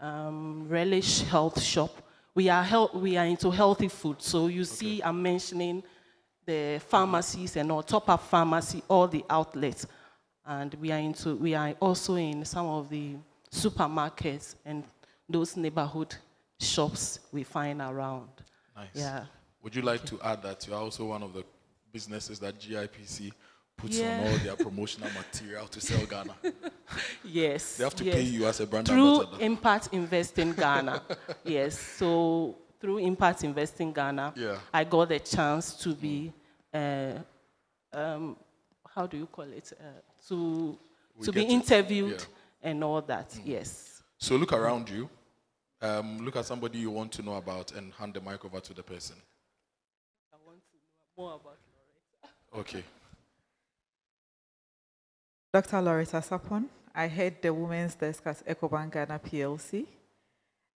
um, Relish Health Shop. We are, hel- we are into healthy food. So you see, I'm mentioning the pharmacies and all, top up pharmacy, all the outlets. And we are into, we are also in some of the supermarkets and those neighborhood shops we find around. Nice. Yeah. Would you like to add that you're also one of the businesses that GIPC puts Yeah. on all their promotional material to sell Ghana? Yes. They have to yes. pay you as a brand through ambassador. Impact Investing Ghana. yes. So through Impact Investing Ghana, Yeah. I got the chance to be, uh, um, how do you call it? Uh, to We to be it. interviewed Yeah. Mm. and all that. Yes. So look around you. Um, look at somebody you want to know about and hand the mic over to the person. I want to know more about Loretta. Okay. Dr. Loretta Sapon. I head the Women's Desk at Ecobank Ghana PLC.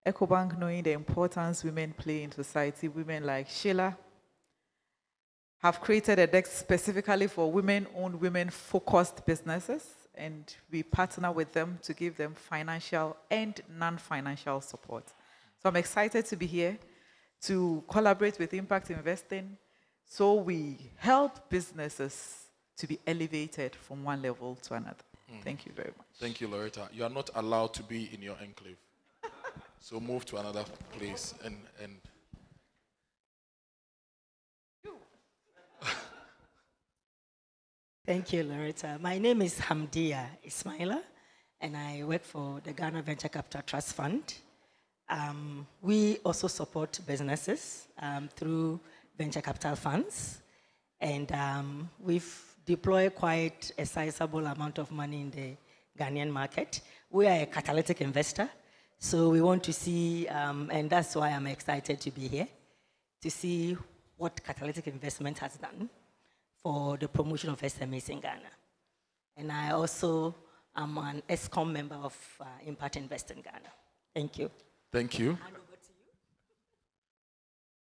Ecobank, knowing the importance women play in society, women like Sheila have created a desk specifically for women-owned, women-focused businesses, and we partner with them to give them financial and non-financial support. So I'm excited to be here to collaborate with Impact Investing so we help businesses to be elevated from one level to another. Thank you very much. Thank you, Loretta. You are not allowed to be in your enclave. so move to another place and, and Thank you, Loretta. My name is Hamdia Ismaila, and I work for the Ghana Venture Capital Trust Fund. Um, we also support businesses um, through venture capital funds, and um, we've deployed quite a sizable amount of money in the Ghanaian market. We are a catalytic investor, so we want to see, um, and that's why I'm excited to be here, to see what catalytic investment has done for the promotion of SMEs in Ghana. And I also am an ESCOM member of uh, Impact Investing Ghana. Thank you. thank you. Hand over to you.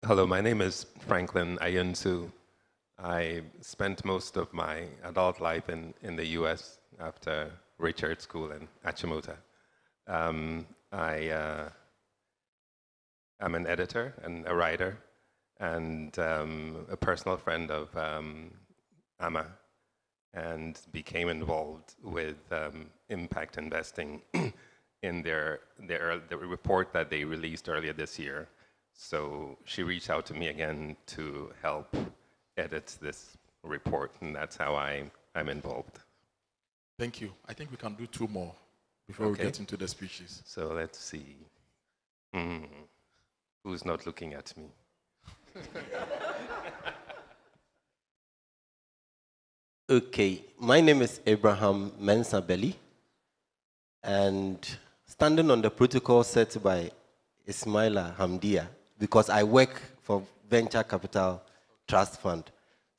Hello, my name is Franklin Ayunsu. I spent most of my adult life in, in the US after Richard School in Achimota. Um, I uh, am an editor and a writer and um, a personal friend of um, and became involved with um, impact investing in their, their the report that they released earlier this year. So she reached out to me again to help edit this report, and that's how I, I'm involved. Thank you. I think we can do two more before we get into the speeches. So let's see. Hmm. Who's not looking at me? Okay, my name is Abraham Mensah-Belly, and standing on the protocol set by Ismaila Hamdia, because I work for Venture Capital Trust Fund.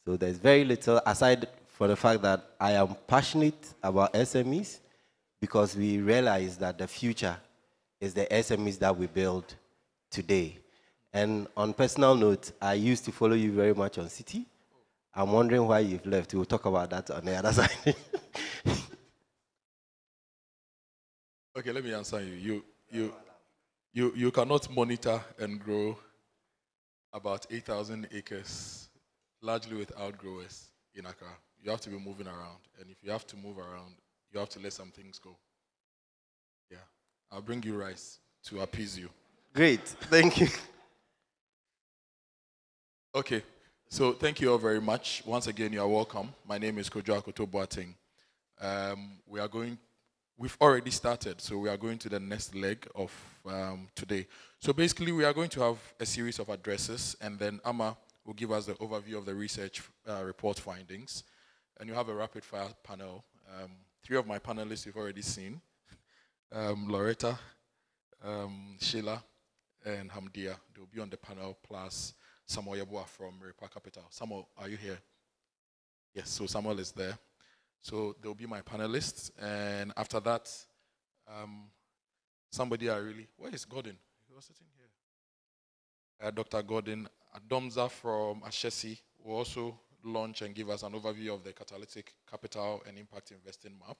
So there's very little, aside for the fact that I am passionate about SMEs, because we realize that the future is the SMEs that we build today. And on personal note, I used to follow you very much on City. I'm wondering why you've left. We'll talk about that on the other side. Okay, let me answer you. You, you, you, you cannot monitor and grow about 8,000 acres, largely with outgrowers in Accra. You have to be moving around. And if you have to move around, you have to let some things go. Yeah. I'll bring you rice to appease you. Great, thank you. Okay, so thank you all very much. Once again, you are welcome. My name is Kojo Akoto Boateng. Um, we are going, we've already started, so we are going to the next leg of um, today. So basically, we are going to have a series of addresses, and then Amma will give us the overview of the research uh, report findings. And you have a rapid fire panel. Um, three of my panelists you've already seen um, Loretta, um, Sheila, and Hamdia. They'll be on the panel, plus Samuel Yabua from Repa Capital. Samuel, are you here? Yes, so Samuel is there. So they'll be my panelists. And after that, um, somebody I really, where is Gordon? He was sitting here. Uh, Dr. Gordon Adomdza from Ashesi will also launch and give us an overview of the catalytic capital and impact investing map.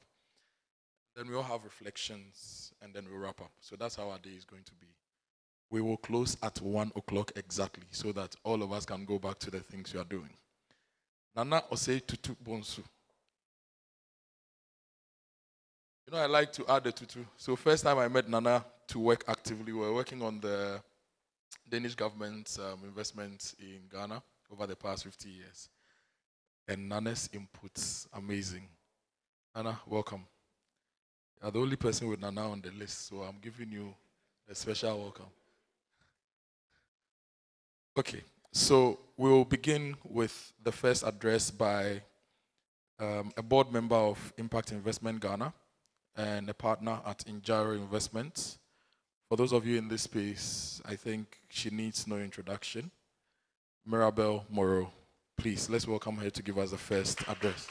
Then we all have reflections, and then we'll wrap up. So that's how our day is going to be. We will close at one o'clock exactly, so that all of us can go back to the things we are doing. Nana Osei Tutu Bonsu. You know, I like to add the tutu. So first time I met Nana to work actively, we were working on the Danish government's um, investment in Ghana over the past 50 years. And Nana's inputs, amazing. Nana, welcome. You're the only person with Nana on the list, so I'm giving you a special welcome. Okay, so we'll begin with the first address by um, a board member of Impact Investment Ghana and a partner at Injaro Investments. For those of you in this space, I think she needs no introduction. Mirabel Moreau, please, let's welcome her to give us the first address.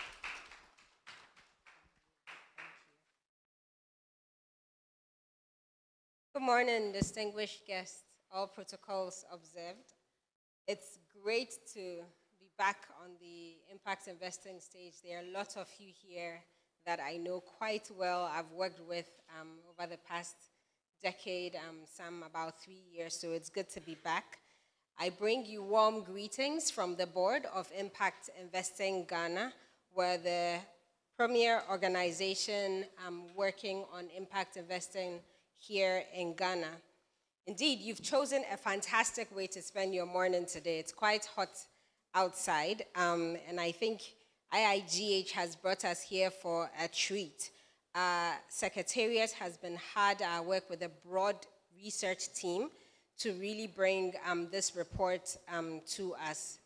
Good morning, distinguished guests, all protocols observed. It's great to be back on the impact investing stage. There are a lot of you here that I know quite well. I've worked with um, over the past decade, um, some about three years, so it's good to be back. I bring you warm greetings from the board of Impact Investing Ghana, where the premier organization um, working on impact investing here in Ghana. Indeed, you've chosen a fantastic way to spend your morning today. It's quite hot outside, um, and I think IIGH has brought us here for a treat. Uh, Secretariat has been hard at work with a broad research team to really bring um, this report um, to us.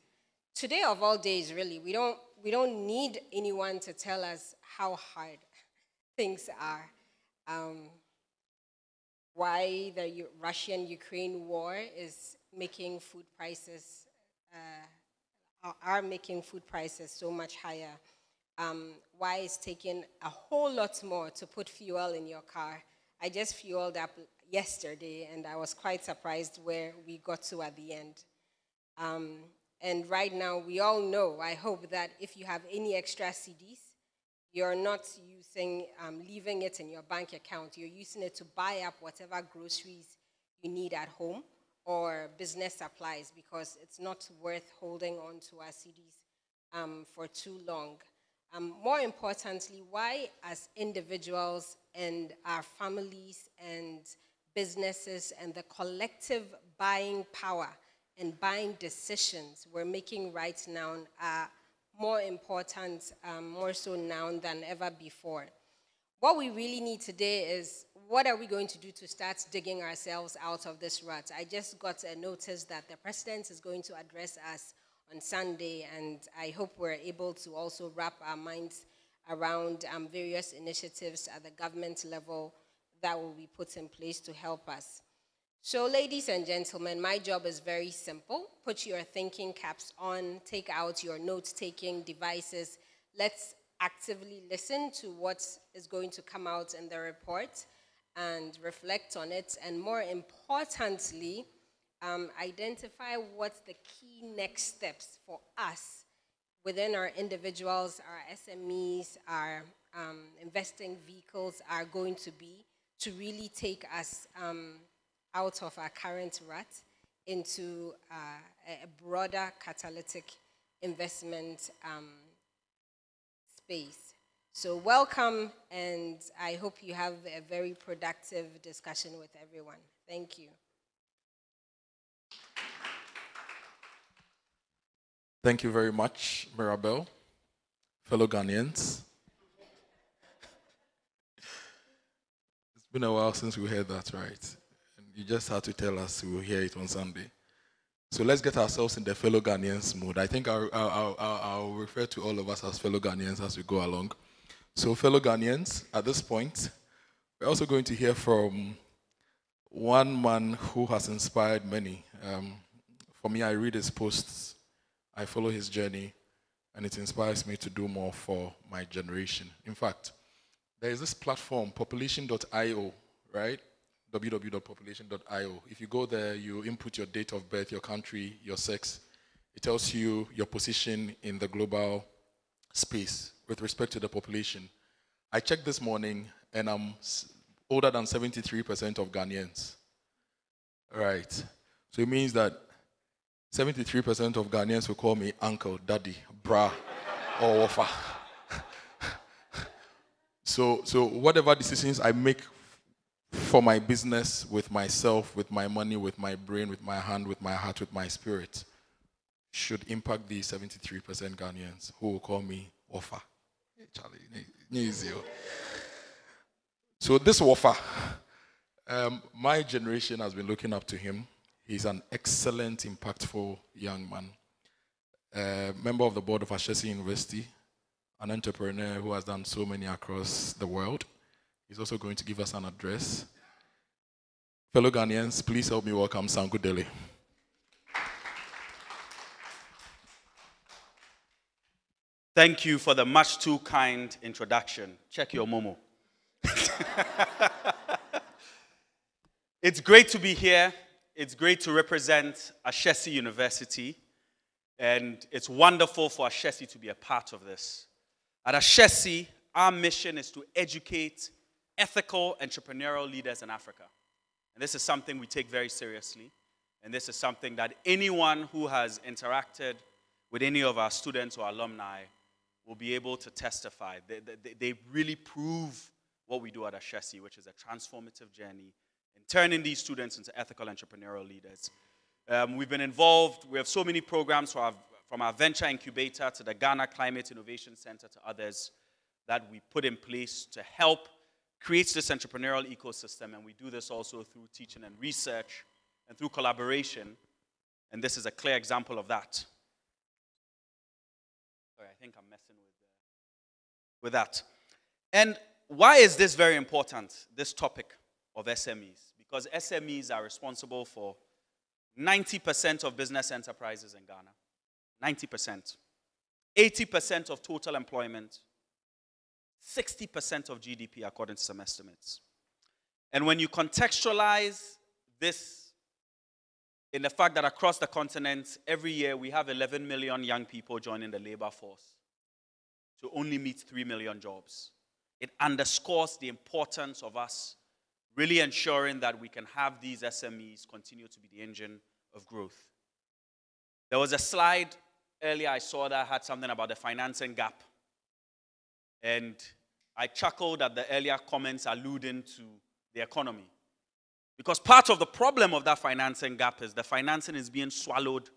Today of all days, really, we don't, we don't need anyone to tell us how hard things are. Um, why the Russian-Ukraine war is making food prices uh, are making food prices so much higher. Um, why it's taking a whole lot more to put fuel in your car. I just fueled up yesterday and I was quite surprised where we got to at the end. Um, and right now, we all know, I hope that if you have any extra cedis, you're not using, um, leaving it in your bank account. You're using it to buy up whatever groceries you need at home or business supplies because it's not worth holding on to our cedis um, for too long. Um, more importantly, why as individuals and our families and businesses and the collective buying power and buying decisions we're making right now are more important, um, more so now than ever before. What we really need today is what are we going to do to start digging ourselves out of this rut? I just got a notice that the president is going to address us on Sunday, and I hope we're able to also wrap our minds around um, various initiatives at the government level that will be put in place to help us. So, ladies and gentlemen, my job is very simple. Put your thinking caps on, take out your note taking devices. Let's actively listen to what is going to come out in the report and reflect on it, and more importantly, um, identify what the key next steps for us within our individuals, our SMEs, our um, investing vehicles are going to be to really take us um, out of our current rut into uh, a broader catalytic investment um, space. So welcome, and I hope you have a very productive discussion with everyone. Thank you. Thank you very much, Mirabel. Fellow Ghanaians. it's been a while since we heard that, right? And you just had to tell us we'll hear it on Sunday. So let's get ourselves in the fellow Ghanaians mood. I think I'll, I'll, I'll, I'll refer to all of us as fellow Ghanaians as we go along. So, fellow Ghanaians, at this point, we're also going to hear from one man who has inspired many. Um, for me, I read his posts, I follow his journey, and it inspires me to do more for my generation. In fact, there is this platform, population.io, right? www.population.io. If you go there, you input your date of birth, your country, your sex. It tells you your position in the global space with respect to the population. I checked this morning and I'm older than 73% of Ghanaians. Right. So it means that 73% of Ghanaians will call me uncle, daddy, bra, or wafa. so, so whatever decisions I make for my business, with myself, with my money, with my brain, with my hand, with my heart, with my spirit, should impact the 73% Ghanaians who will call me Wafa. Charlie, so this Wafa, um, my generation has been looking up to him. He's an excellent, impactful young man. Uh, member of the board of Ashesi University, an entrepreneur who has done so many across the world. He's also going to give us an address. Fellow Ghanaians, please help me welcome Sangu Delle. Thank you for the much too kind introduction. Check your momo. it's great to be here. It's great to represent Ashesi University. And it's wonderful for Ashesi to be a part of this. At Ashesi, our mission is to educate ethical entrepreneurial leaders in Africa. And this is something we take very seriously. And this is something that anyone who has interacted with any of our students or alumni will be able to testify. They, they, they really prove what we do at Ashesi, which is a transformative journey in turning these students into ethical entrepreneurial leaders. Um, we've been involved, we have so many programs our, from our venture incubator to the Ghana Climate Innovation Center to others that we put in place to help create this entrepreneurial ecosystem, and we do this also through teaching and research and through collaboration. And this is a clear example of that. Sorry, I think I'm messing with, uh, with that. And why is this very important, this topic of SMEs? Because SMEs are responsible for 90% of business enterprises in Ghana. 90%. 80% of total employment, 60% of GDP, according to some estimates. And when you contextualize this in the fact that across the continent, every year we have 11 million young people joining the labor force to only meet 3 million jobs, it underscores the importance of us really ensuring that we can have these SMEs continue to be the engine of growth. There was a slide earlier I saw that had something about the financing gap. And I chuckled at the earlier comments alluding to the economy. Because part of the problem of that financing gap is the financing is being swallowed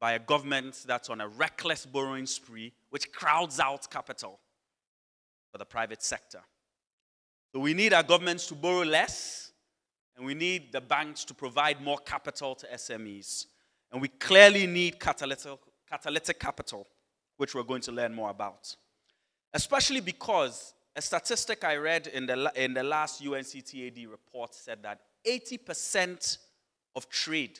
by a government that's on a reckless borrowing spree, which crowds out capital for the private sector. So we need our governments to borrow less, and we need the banks to provide more capital to SMEs. And we clearly need catalytic, catalytic capital, which we're going to learn more about especially because a statistic I read in the, in the last UNCTAD report said that 80% of trade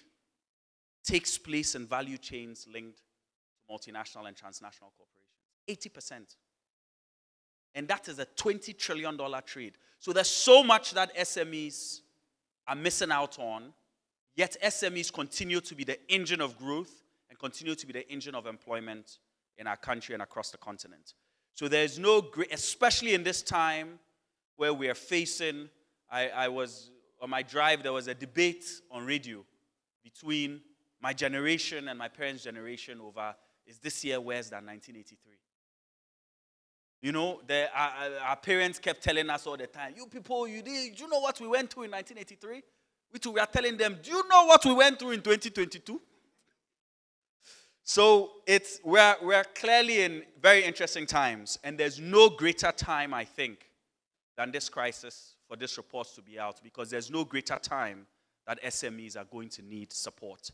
takes place in value chains linked to multinational and transnational corporations. 80%. And that is a $20 trillion trade. So there's so much that SMEs are missing out on, yet SMEs continue to be the engine of growth and continue to be the engine of employment in our country and across the continent. So there's no great, especially in this time where we are facing, I, I was, on my drive, there was a debate on radio between my generation and my parents' generation over is this year worse than 1983? You know, the, our, our, parents kept telling us all the time, you people, you, did, you know what we went through in 1983? We, too, we are telling them, do you know what we went through in 2022? So it's, we're, we're clearly in very interesting times, and there's no greater time, I think, than this crisis for this report to be out because there's no greater time that SMEs are going to need support.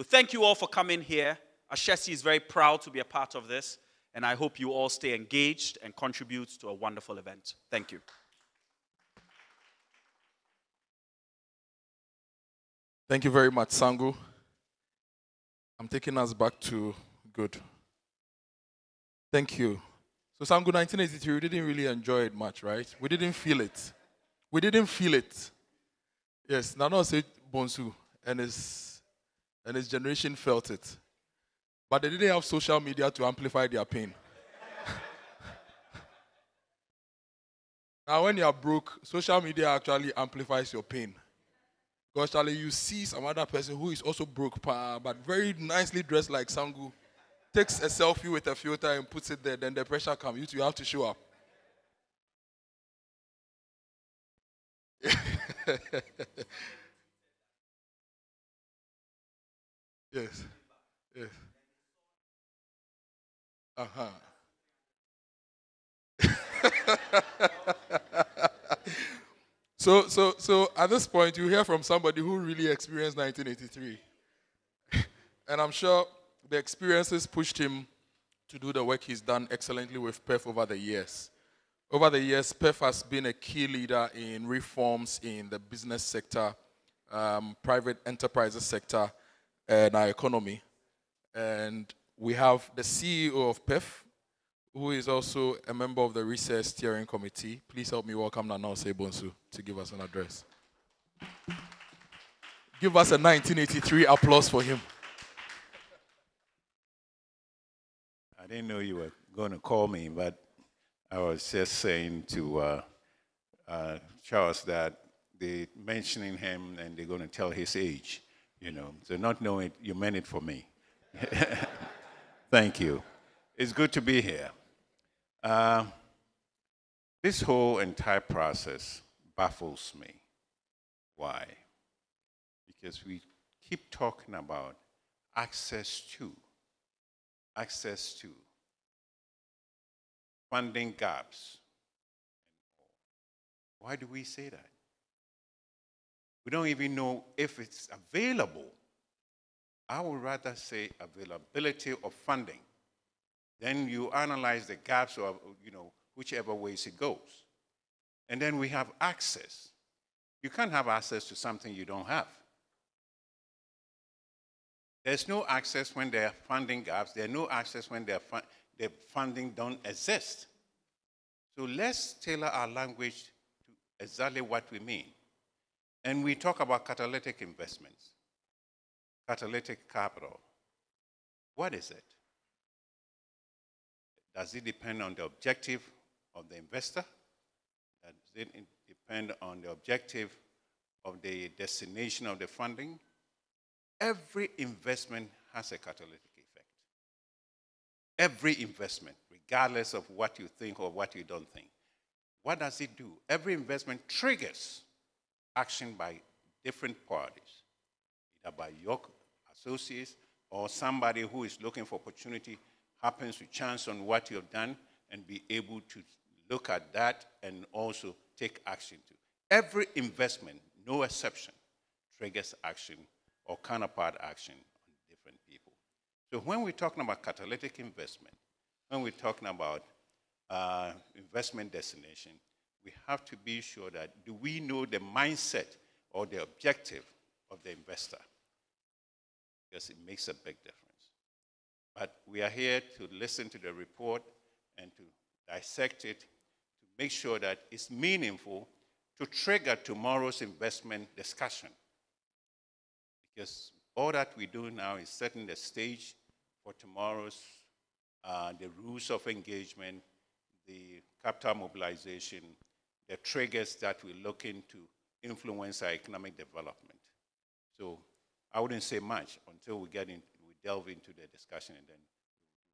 So thank you all for coming here. Ashesi is very proud to be a part of this, and I hope you all stay engaged and contribute to a wonderful event. Thank you. Thank you very much, Sangu. I'm taking us back to good. Thank you. So Sangu 1983, we didn't really enjoy it much, right? We didn't feel it. We didn't feel it. Yes, Nana said Bonsu and his and his generation felt it. But they didn't have social media to amplify their pain. Now, when you are broke, social media actually amplifies your pain. Because Charlie, you see some other person who is also broke, but very nicely dressed like Sangu, takes a selfie with a filter and puts it there, then the pressure comes. You, you have to show up. yes. Yes. Uh huh. so, so, so at this point, you hear from somebody who really experienced 1983. and I'm sure the experiences pushed him to do the work he's done excellently with PEF over the years. Over the years, PEF has been a key leader in reforms in the business sector, um, private enterprises sector, and our economy. And we have the CEO of PEF, who is also a member of the Research Steering Committee. Please help me welcome Nana Osei-Bonsu to give us an address. Give us a 1983 applause for him. I didn't know you were going to call me, but I was just saying to uh, uh, Charles that they're mentioning him and they're going to tell his age, you know. So not knowing you meant it for me. Thank you. It's good to be here. Uh, this whole entire process baffles me. Why? Because we keep talking about access to, access to, funding gaps. Why do we say that? We don't even know if it's available. I would rather say availability of funding. Then you analyze the gaps or, you know, whichever ways it goes. And then we have access. You can't have access to something you don't have. There's no access when there are funding gaps. There's no access when the funding don't exist. So let's tailor our language to exactly what we mean. And we talk about catalytic investments, catalytic capital. What is it? Does it depend on the objective of the investor? Does it depend on the objective of the destination of the funding? Every investment has a catalytic effect. Every investment, regardless of what you think or what you don't think. What does it do? Every investment triggers action by different parties, either by your associates or somebody who is looking for opportunity happens to chance on what you have done and be able to look at that and also take action to. Every investment, no exception, triggers action or counterpart action on different people. So when we're talking about catalytic investment, when we're talking about uh, investment destination, we have to be sure that do we know the mindset or the objective of the investor? Because it makes a big difference. But we are here to listen to the report and to dissect it to make sure that it's meaningful to trigger tomorrow's investment discussion. Because all that we do now is setting the stage for tomorrow's, uh, the rules of engagement, the capital mobilization, the triggers that we look into influence our economic development. So I wouldn't say much until we get in, we delve into the discussion and then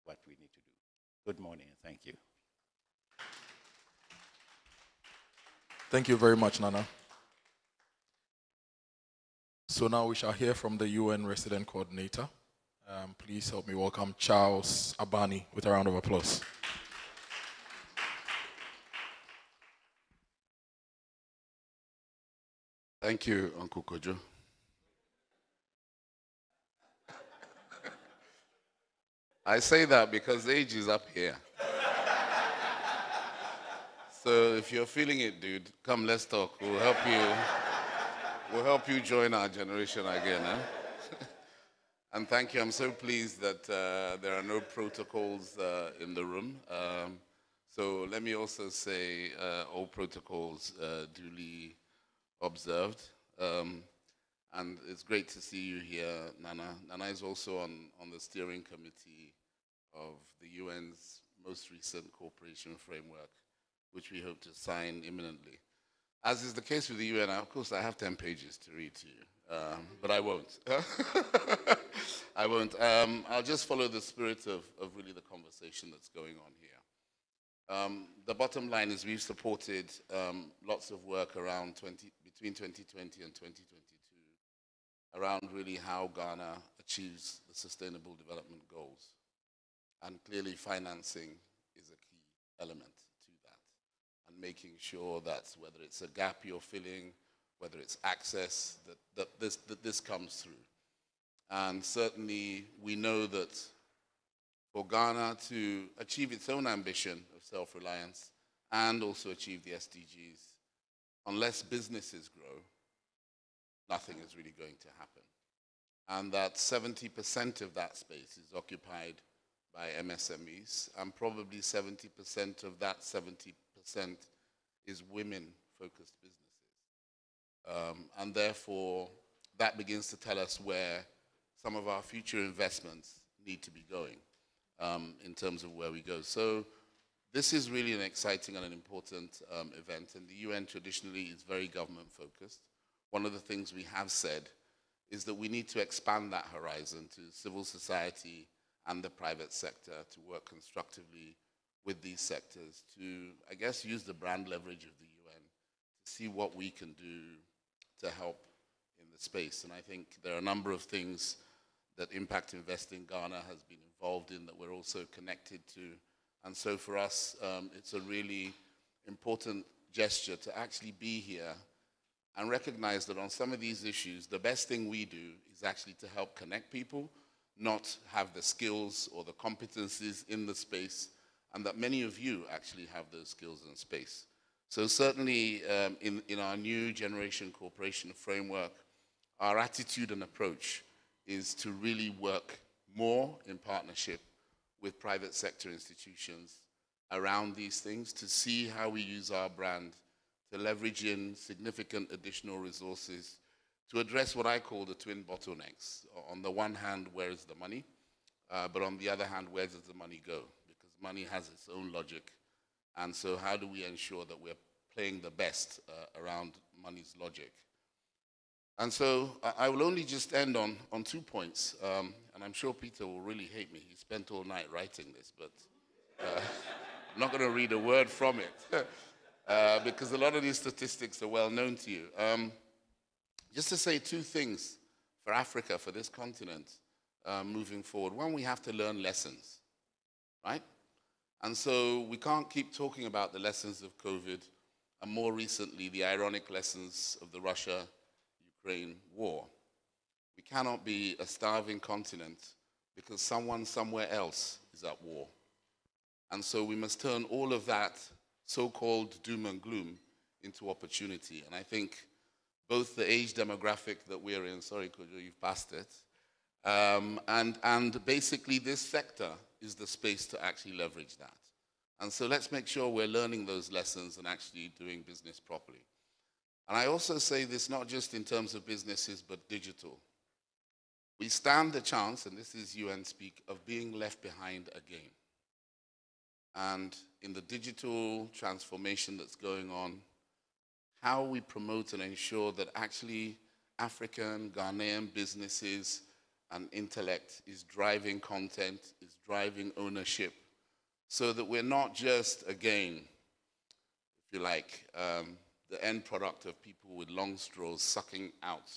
what we need to do. Good morning and thank you. Thank you very much, Nana. So now we shall hear from the UN resident coordinator. Um, please help me welcome Charles Abani with a round of applause. Thank you, Uncle Kojo. I say that because age is up here. so if you're feeling it, dude, come, let's talk. We'll help you. We'll help you join our generation again. And thank you. I'm so pleased that uh, there are no protocols uh, in the room. Um, so let me also say uh, all protocols uh, duly observed. Um, and it's great to see you here, Nana. Nana is also on, on the steering committee of the UN's most recent cooperation framework which we hope to sign imminently. As is the case with the UN, of course, I have 10 pages to read to you, um, but I won't. I won't. Um, I'll just follow the spirit of, of really the conversation that's going on here. Um, the bottom line is we've supported um, lots of work around 20, between 2020 and 2022 around really how Ghana achieves the sustainable development goals. And clearly financing is a key element to that. And making sure that whether it's a gap you're filling, whether it's access, that, that, this, that this comes through. And certainly we know that for Ghana to achieve its own ambition of self-reliance and also achieve the SDGs, unless businesses grow, nothing is really going to happen. And that 70% of that space is occupied by MSMEs, and probably 70% of that 70% is women-focused businesses. Um, and therefore, that begins to tell us where some of our future investments need to be going um, in terms of where we go. So this is really an exciting and an important um, event, and the UN traditionally is very government-focused. One of the things we have said is that we need to expand that horizon to civil society and the private sector to work constructively with these sectors to, I guess, use the brand leverage of the UN to see what we can do to help in the space. And I think there are a number of things that Impact Investing Ghana has been involved in that we're also connected to. And so for us, um, it's a really important gesture to actually be here and recognize that on some of these issues, the best thing we do is actually to help connect people, not have the skills or the competencies in the space, and that many of you actually have those skills in space. So certainly um, in, in our new generation cooperation framework, our attitude and approach is to really work more in partnership with private sector institutions around these things to see how we use our brand to leverage in significant additional resources to address what I call the twin bottlenecks. On the one hand, where is the money? Uh, but on the other hand, where does the money go? Because money has its own logic. And so how do we ensure that we're playing the best uh, around money's logic? And so I will only just end on, on two points. Um, and I'm sure Peter will really hate me. He spent all night writing this, but uh, I'm not going to read a word from it. uh, because a lot of these statistics are well known to you. Um, just to say two things for Africa, for this continent, uh, moving forward. One, we have to learn lessons, right? And so we can't keep talking about the lessons of COVID and more recently the ironic lessons of the Russia-Ukraine war. We cannot be a starving continent because someone somewhere else is at war. And so we must turn all of that so-called doom and gloom into opportunity. And I think both the age demographic that we're in, sorry, Kojo, you've passed it, um, and, and basically this sector is the space to actually leverage that. And so let's make sure we're learning those lessons and actually doing business properly. And I also say this not just in terms of businesses, but digital. We stand the chance, and this is UN speak, of being left behind again. And in the digital transformation that's going on, how we promote and ensure that actually African, Ghanaian businesses and intellect is driving content, is driving ownership, so that we're not just, again, if you like, um, the end product of people with long straws sucking out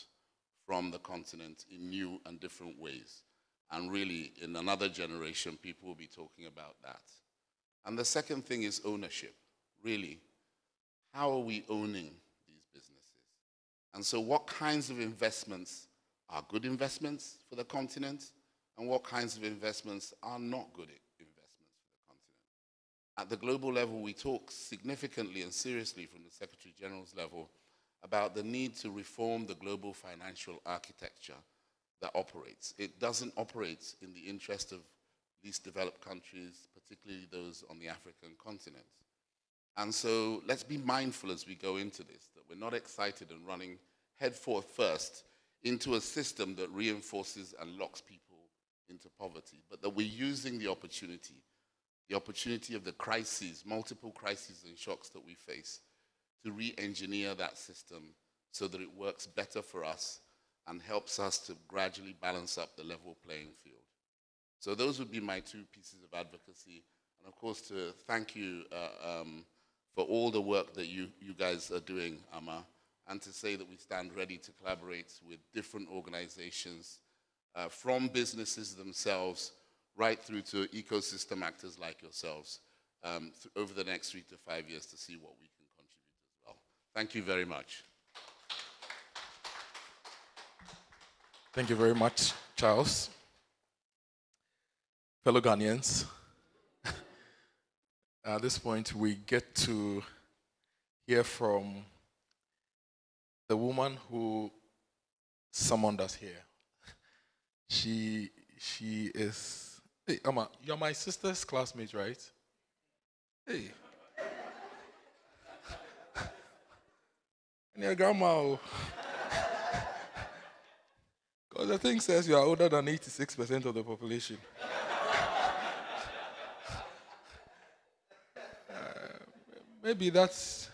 from the continent in new and different ways. And really, in another generation, people will be talking about that. And the second thing is ownership, really. How are we owning these businesses? And so, what kinds of investments are good investments for the continent, and what kinds of investments are not good investments for the continent? At the global level, we talk significantly and seriously from the Secretary General's level about the need to reform the global financial architecture that operates. It doesn't operate in the interest of least developed countries, particularly those on the African continent. And so let's be mindful as we go into this that we're not excited and running headforth first into a system that reinforces and locks people into poverty, but that we're using the opportunity, the opportunity of the crises, multiple crises and shocks that we face, to re engineer that system so that it works better for us and helps us to gradually balance up the level playing field. So, those would be my two pieces of advocacy. And of course, to thank you uh, um, for all the work that you, you guys are doing, Ama, and to say that we stand ready to collaborate with different organizations uh, from businesses themselves right through to ecosystem actors like yourselves um, over the next three to five years to see what we can contribute as well. Thank you very much. Thank you very much, Charles. Fellow Ghanaians, at this point, we get to hear from the woman who summoned us here. She, she is, hey, Amma, you're my sister's classmate, right? Hey. and your grandma. Because the thing says you are older than 86% of the population. Uh, maybe that's,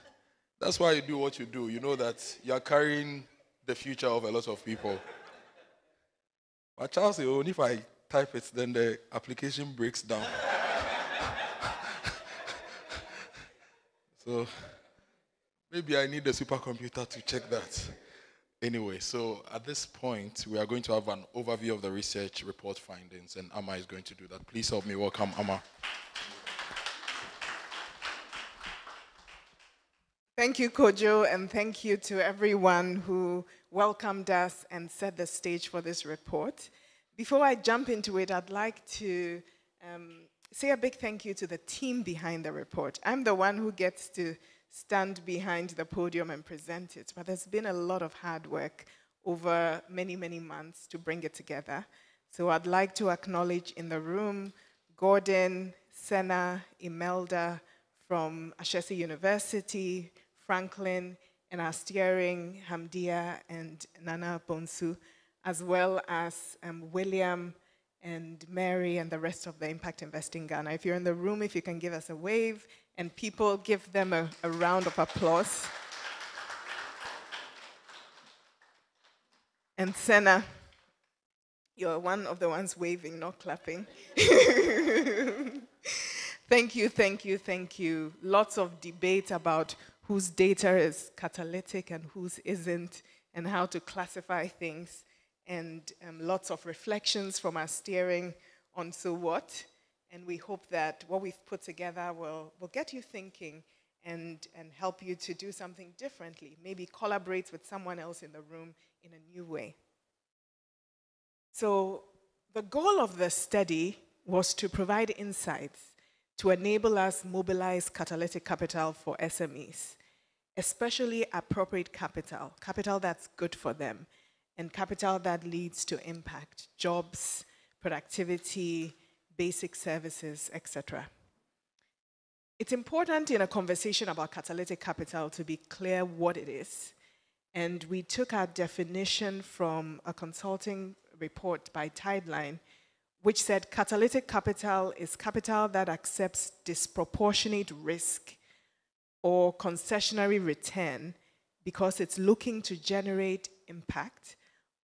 that's why you do what you do. You know that you are carrying the future of a lot of people. But Charles, only if I type it, then the application breaks down. so maybe I need a supercomputer to check that. Anyway, so at this point, we are going to have an overview of the research report findings, and Amma is going to do that. Please help me welcome Amma. Thank you, Kojo, and thank you to everyone who welcomed us and set the stage for this report. Before I jump into it, I'd like to um, say a big thank you to the team behind the report. I'm the one who gets to stand behind the podium and present it, but there's been a lot of hard work over many, many months to bring it together. So I'd like to acknowledge in the room Gordon, Senna, Imelda from Ashesi University, Franklin, and our steering, Hamdia and Nana Bonsu, as well as um, William and Mary and the rest of the Impact Investing Ghana. If you're in the room, if you can give us a wave, and people give them a, a round of applause. And Senna, you're one of the ones waving, not clapping. thank you, thank you, thank you. Lots of debate about whose data is catalytic and whose isn't, and how to classify things, and um, lots of reflections from our steering on so what. And we hope that what we've put together will, will get you thinking and, and help you to do something differently. Maybe collaborate with someone else in the room in a new way. So, the goal of the study was to provide insights to enable us mobilize catalytic capital for SMEs, especially appropriate capital, capital that's good for them, and capital that leads to impact, jobs, productivity, basic services, etc. It's important in a conversation about catalytic capital to be clear what it is. And we took our definition from a consulting report by Tideline, which said catalytic capital is capital that accepts disproportionate risk or concessionary return because it's looking to generate impact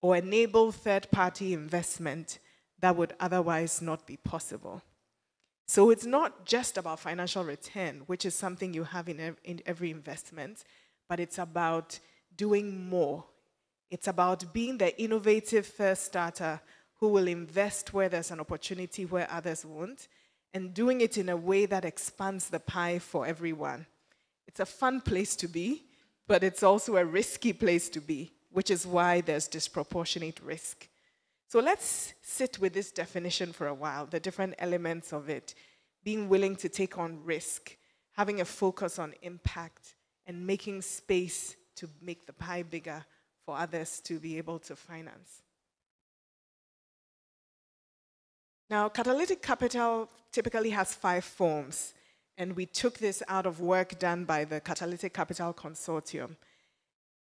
or enable third party investment that would otherwise not be possible. So it's not just about financial return, which is something you have in, in every investment, but it's about doing more. It's about being the innovative first starter who will invest where there's an opportunity where others won't, and doing it in a way that expands the pie for everyone. It's a fun place to be, but it's also a risky place to be, which is why there's disproportionate risk. So let's sit with this definition for a while, the different elements of it, being willing to take on risk, having a focus on impact, and making space to make the pie bigger for others to be able to finance. Now, catalytic capital typically has five forms, and we took this out of work done by the Catalytic Capital Consortium.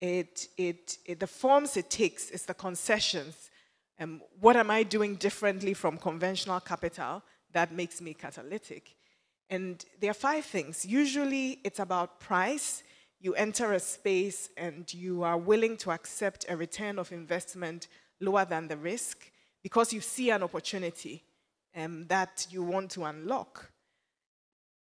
It, it, it, the forms it takes is the concessions um, what am I doing differently from conventional capital that makes me catalytic? And there are five things. Usually it's about price. You enter a space and you are willing to accept a return of investment lower than the risk because you see an opportunity um, that you want to unlock.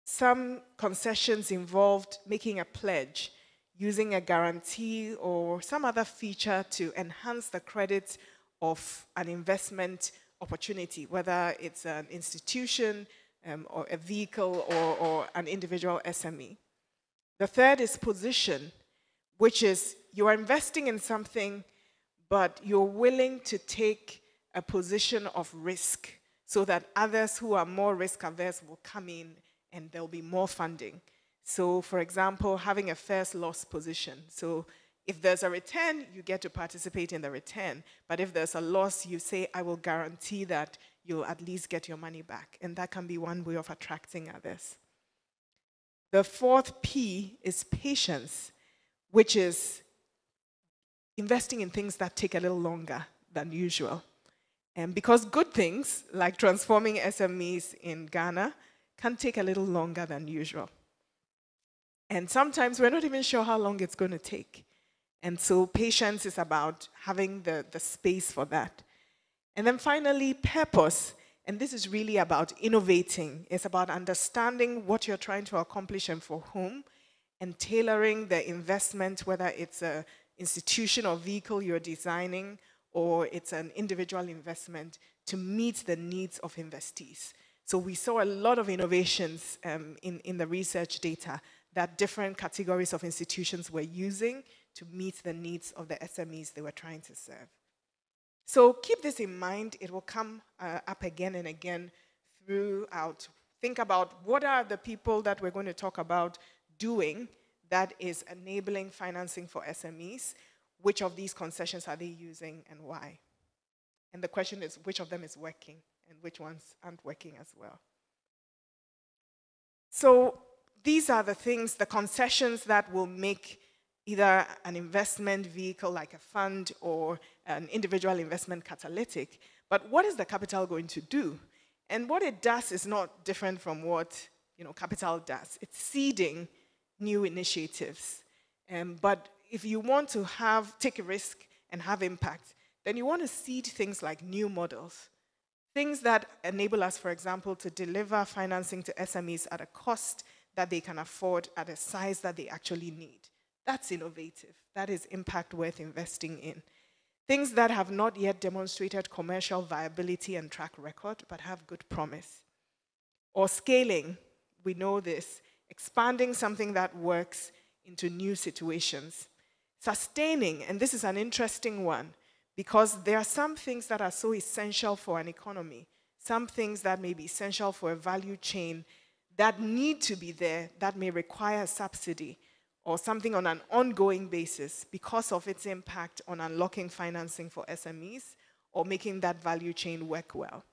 Some concessions involved making a pledge, using a guarantee or some other feature to enhance the credit of an investment opportunity, whether it's an institution um, or a vehicle or, or an individual SME. The third is position, which is you are investing in something, but you're willing to take a position of risk so that others who are more risk averse will come in and there'll be more funding. So, for example, having a first loss position. So, if there's a return, you get to participate in the return. But if there's a loss, you say, I will guarantee that you'll at least get your money back. And that can be one way of attracting others. The fourth P is patience, which is investing in things that take a little longer than usual. And because good things, like transforming SMEs in Ghana, can take a little longer than usual. And sometimes we're not even sure how long it's going to take. And so patience is about having the, the space for that. And then finally, purpose. And this is really about innovating. It's about understanding what you're trying to accomplish and for whom, and tailoring the investment, whether it's an institution or vehicle you're designing, or it's an individual investment, to meet the needs of investees. So we saw a lot of innovations um, in, in the research data that different categories of institutions were using to meet the needs of the SMEs they were trying to serve. So keep this in mind. It will come uh, up again and again throughout. Think about what are the people that we're going to talk about doing that is enabling financing for SMEs. Which of these concessions are they using and why? And the question is which of them is working and which ones aren't working as well. So these are the things, the concessions that will make either an investment vehicle like a fund or an individual investment catalytic. But what is the capital going to do? And what it does is not different from what you know, capital does. It's seeding new initiatives. Um, but if you want to have, take a risk and have impact, then you want to seed things like new models. Things that enable us, for example, to deliver financing to SMEs at a cost that they can afford at a size that they actually need. That's innovative. That is impact worth investing in. Things that have not yet demonstrated commercial viability and track record, but have good promise. Or scaling, we know this, expanding something that works into new situations. Sustaining, and this is an interesting one, because there are some things that are so essential for an economy, some things that may be essential for a value chain that need to be there that may require subsidy or something on an ongoing basis because of its impact on unlocking financing for SMEs or making that value chain work well.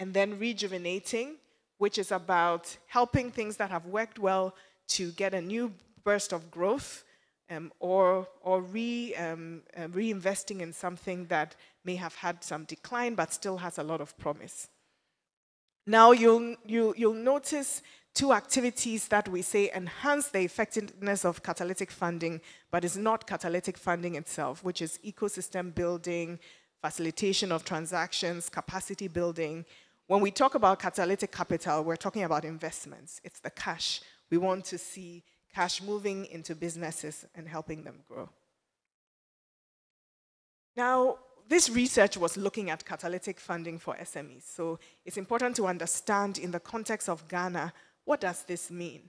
And then rejuvenating, which is about helping things that have worked well to get a new burst of growth um, or, or re, um, uh, reinvesting in something that may have had some decline but still has a lot of promise. Now, you'll, you, you'll notice two activities that we say enhance the effectiveness of catalytic funding, but it's not catalytic funding itself, which is ecosystem building, facilitation of transactions, capacity building. When we talk about catalytic capital, we're talking about investments. It's the cash. We want to see cash moving into businesses and helping them grow. Now, this research was looking at catalytic funding for SMEs. So it's important to understand in the context of Ghana, what does this mean?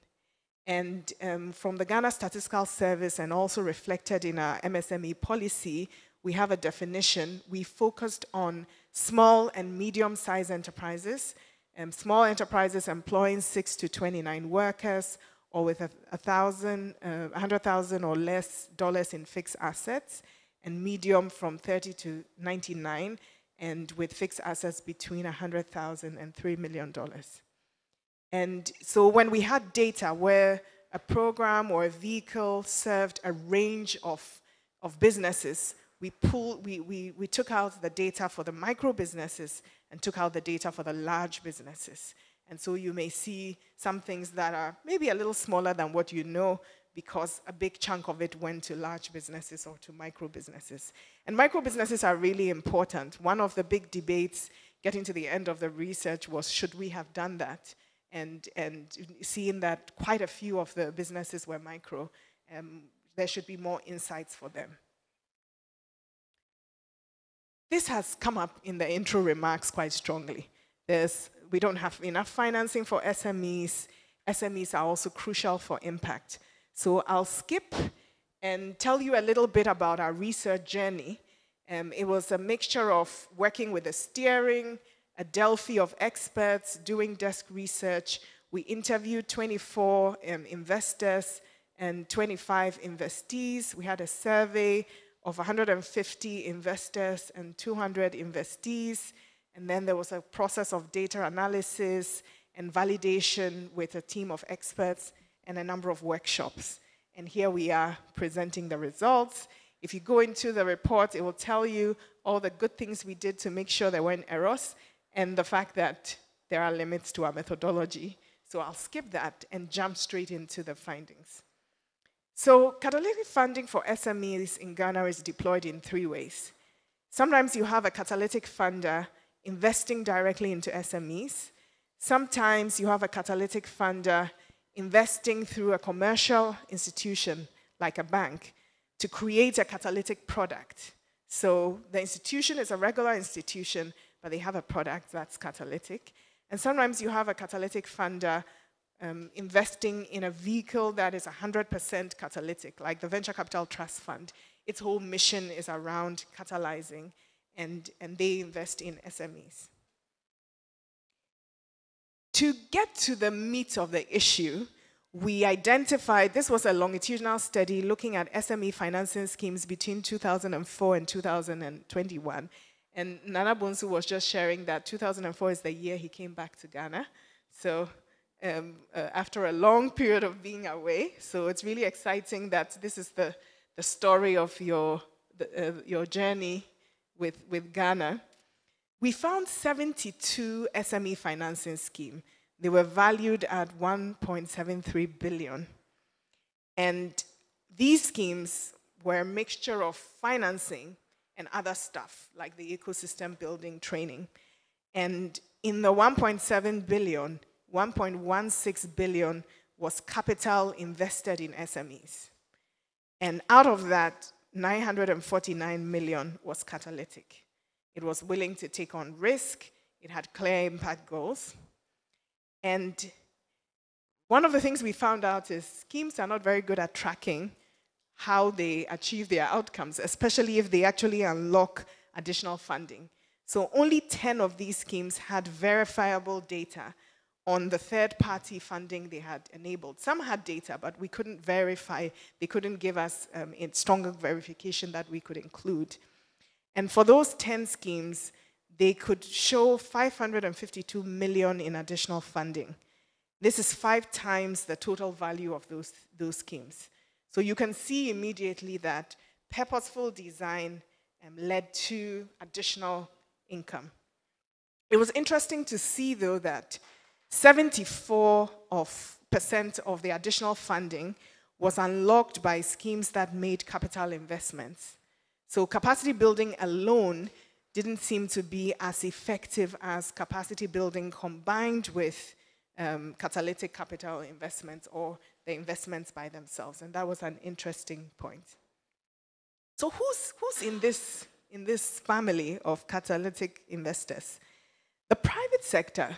And um, from the Ghana Statistical Service and also reflected in our MSME policy, we have a definition. We focused on small and medium-sized enterprises, um, small enterprises employing 6 to 29 workers, or with a, a thousand, uh, 100,000 or less dollars in fixed assets, and medium from 30 to 99, and with fixed assets between 100,000 and $3 million. And so when we had data where a program or a vehicle served a range of, of businesses, we, pulled, we, we, we took out the data for the micro businesses and took out the data for the large businesses. And so you may see some things that are maybe a little smaller than what you know because a big chunk of it went to large businesses or to micro businesses. And micro businesses are really important. One of the big debates getting to the end of the research was should we have done that? And, and seeing that quite a few of the businesses were micro, um, there should be more insights for them. This has come up in the intro remarks quite strongly. There's, we don't have enough financing for SMEs. SMEs are also crucial for impact. So I'll skip and tell you a little bit about our research journey. Um, it was a mixture of working with the steering, a Delphi of experts, doing desk research. We interviewed 24 um, investors and 25 investees. We had a survey of 150 investors and 200 investees. And then there was a process of data analysis and validation with a team of experts and a number of workshops. And here we are presenting the results. If you go into the report, it will tell you all the good things we did to make sure there weren't errors and the fact that there are limits to our methodology. So I'll skip that and jump straight into the findings. So catalytic funding for SMEs in Ghana is deployed in three ways. Sometimes you have a catalytic funder investing directly into SMEs. Sometimes you have a catalytic funder investing through a commercial institution like a bank to create a catalytic product. So the institution is a regular institution, but they have a product that's catalytic. And sometimes you have a catalytic funder um, investing in a vehicle that is 100% catalytic, like the Venture Capital Trust Fund. Its whole mission is around catalyzing, and, and they invest in SMEs. To get to the meat of the issue, we identified this was a longitudinal study looking at SME financing schemes between 2004 and 2021. And Nana Bonsu was just sharing that 2004 is the year he came back to Ghana. So um, uh, after a long period of being away. So it's really exciting that this is the, the story of your, the, uh, your journey with, with Ghana. We found 72 SME financing schemes. They were valued at 1.73 billion. And these schemes were a mixture of financing and other stuff, like the ecosystem building training. And in the 1.7 billion, 1.16 billion was capital invested in SMEs. And out of that, 949 million was catalytic. It was willing to take on risk, it had clear impact goals. And one of the things we found out is schemes are not very good at tracking how they achieve their outcomes, especially if they actually unlock additional funding. So only 10 of these schemes had verifiable data on the third party funding they had enabled. Some had data, but we couldn't verify, they couldn't give us um, stronger verification that we could include. And for those 10 schemes, they could show 552 million in additional funding. This is five times the total value of those, those schemes. So you can see immediately that purposeful design um, led to additional income. It was interesting to see, though, that 74 of percent of the additional funding was unlocked by schemes that made capital investments. So capacity building alone didn't seem to be as effective as capacity building combined with um, catalytic capital investments or the investments by themselves. And that was an interesting point. So who's, who's in, this, in this family of catalytic investors? The private sector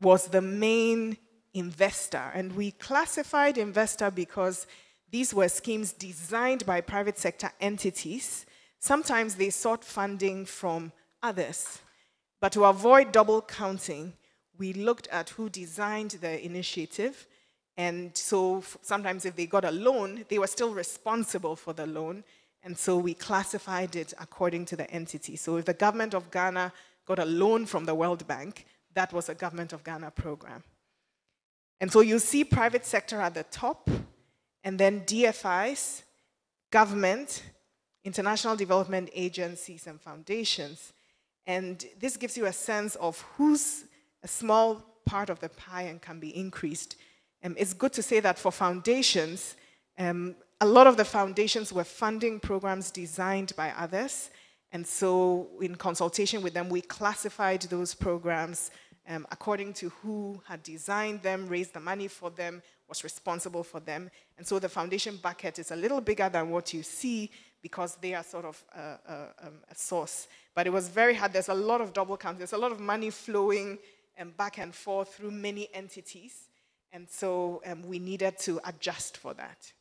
was the main investor. And we classified investor because these were schemes designed by private sector entities. Sometimes they sought funding from others. But to avoid double counting, we looked at who designed the initiative. And so sometimes if they got a loan, they were still responsible for the loan. And so we classified it according to the entity. So if the government of Ghana got a loan from the World Bank, that was a government of Ghana program. And so you see private sector at the top, and then DFIs, government, international development agencies, and foundations. And this gives you a sense of who's a small part of the pie and can be increased. Um, it's good to say that for foundations, um, a lot of the foundations were funding programs designed by others. And so, in consultation with them, we classified those programs um, according to who had designed them, raised the money for them, was responsible for them. And so, the foundation bucket is a little bigger than what you see because they are sort of a, a, um, a source. But it was very hard. There's a lot of double counts. There's a lot of money flowing and back and forth through many entities. And so um, we needed to adjust for that.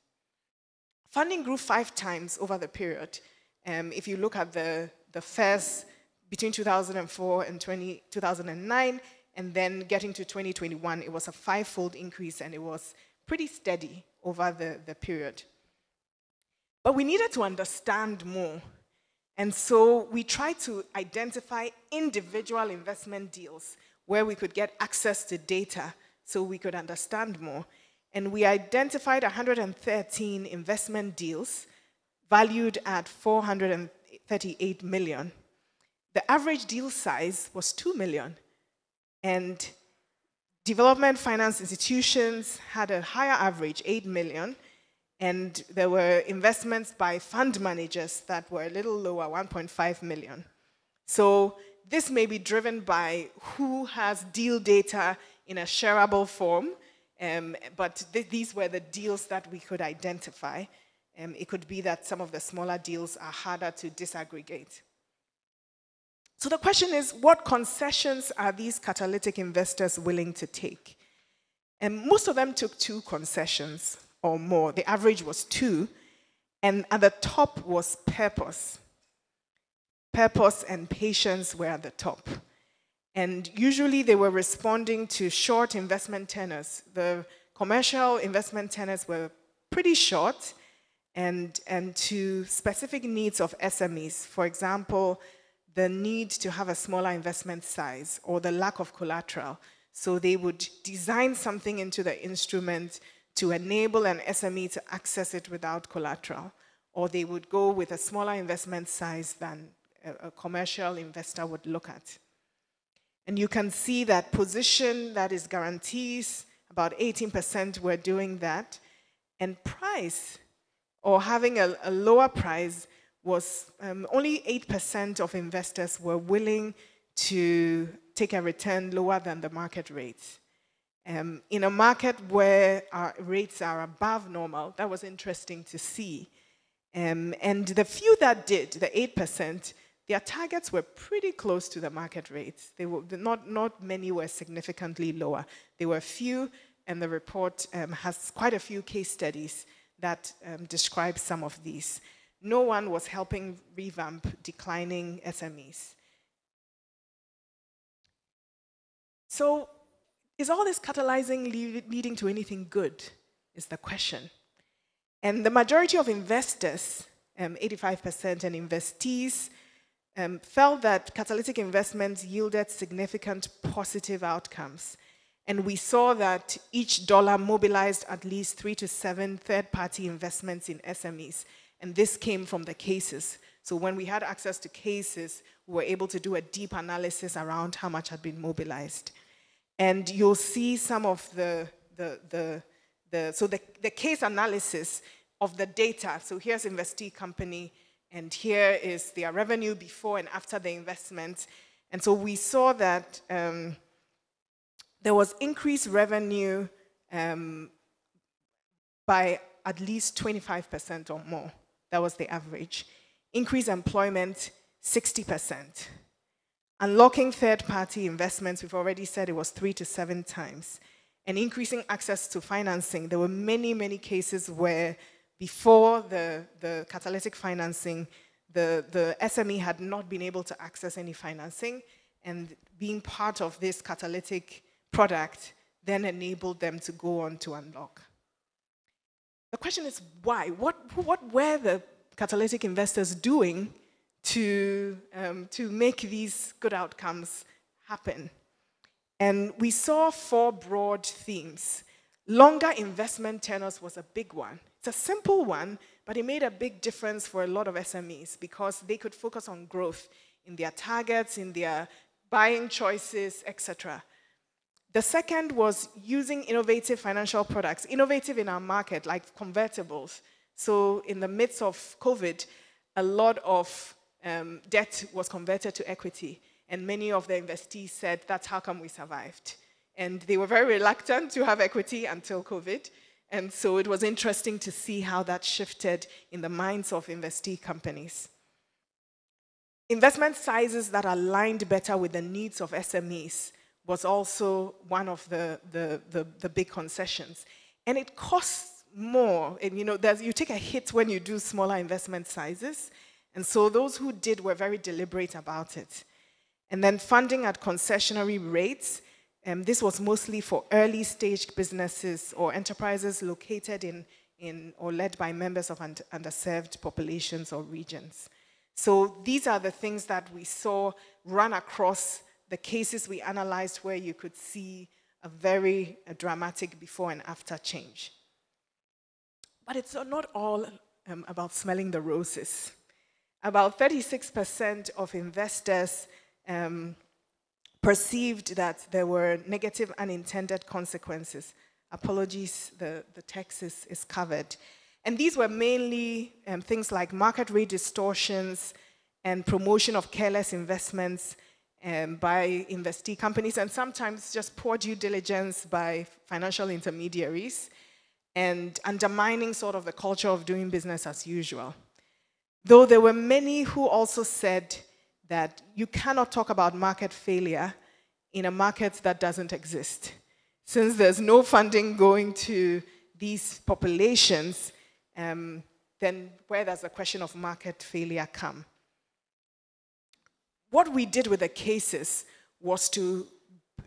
Funding grew five times over the period. Um, if you look at the, the FAIRs between 2004 and 20, 2009, and then getting to 2021, it was a five-fold increase, and it was pretty steady over the, the period. But we needed to understand more. And so we tried to identify individual investment deals where we could get access to data so we could understand more. And we identified 113 investment deals valued at 438 million. The average deal size was 2 million. And development finance institutions had a higher average, 8 million. And there were investments by fund managers that were a little lower, 1.5 million. So this may be driven by who has deal data in a shareable form, um, but th these were the deals that we could identify. Um, it could be that some of the smaller deals are harder to disaggregate. So the question is, what concessions are these catalytic investors willing to take? And most of them took two concessions or more. The average was two, and at the top was purpose. Purpose and patience were at the top. And usually they were responding to short investment tenors. The commercial investment tenors were pretty short and, and to specific needs of SMEs. For example, the need to have a smaller investment size or the lack of collateral. So they would design something into the instrument to enable an SME to access it without collateral, or they would go with a smaller investment size than a, a commercial investor would look at. And you can see that position that is guarantees, about 18% were doing that. And price, or having a, a lower price, was um, only 8% of investors were willing to take a return lower than the market rates. Um, in a market where our rates are above normal, that was interesting to see. Um, and the few that did, the 8%, their targets were pretty close to the market rates. They were not, not many were significantly lower. There were few, and the report um, has quite a few case studies that um, describe some of these. No one was helping revamp declining SMEs. So is all this catalyzing leading to anything good? Is the question. And the majority of investors, um, 85%, and investees um, felt that catalytic investments yielded significant positive outcomes. And we saw that each dollar mobilized at least three to seven third party investments in SMEs. And this came from the cases. So when we had access to cases, we were able to do a deep analysis around how much had been mobilized. And you'll see some of the, the, the, the so the, the case analysis of the data. So here's investee company, and here is their revenue before and after the investment. And so we saw that um, there was increased revenue um, by at least 25% or more. That was the average. Increased employment, 60%. Unlocking third party investments, we've already said it was three to seven times. And increasing access to financing. There were many, many cases where before the, the catalytic financing, the, the SME had not been able to access any financing, and being part of this catalytic product then enabled them to go on to unlock. The question is why? What, what were the catalytic investors doing to, um, to make these good outcomes happen. And we saw four broad themes. Longer investment tenors was a big one. It's a simple one, but it made a big difference for a lot of SMEs because they could focus on growth in their targets, in their buying choices, etc. The second was using innovative financial products, innovative in our market, like convertibles. So, in the midst of COVID, a lot of um, debt was converted to equity, and many of the investees said, That's how come we survived. And they were very reluctant to have equity until COVID. And so it was interesting to see how that shifted in the minds of investee companies. Investment sizes that aligned better with the needs of SMEs was also one of the, the, the, the big concessions. And it costs more. And, you know, you take a hit when you do smaller investment sizes. And so those who did were very deliberate about it. And then funding at concessionary rates. Um, this was mostly for early stage businesses or enterprises located in, in or led by members of underserved populations or regions. So these are the things that we saw run across the cases we analyzed where you could see a very a dramatic before and after change. But it's not all um, about smelling the roses. About 36% of investors um, perceived that there were negative unintended consequences. Apologies, the, the text is, is covered. And these were mainly um, things like market rate distortions and promotion of careless investments um, by investee companies, and sometimes just poor due diligence by financial intermediaries, and undermining sort of the culture of doing business as usual. Though there were many who also said that you cannot talk about market failure in a market that doesn't exist. Since there's no funding going to these populations, um, then where does the question of market failure come? What we did with the cases was to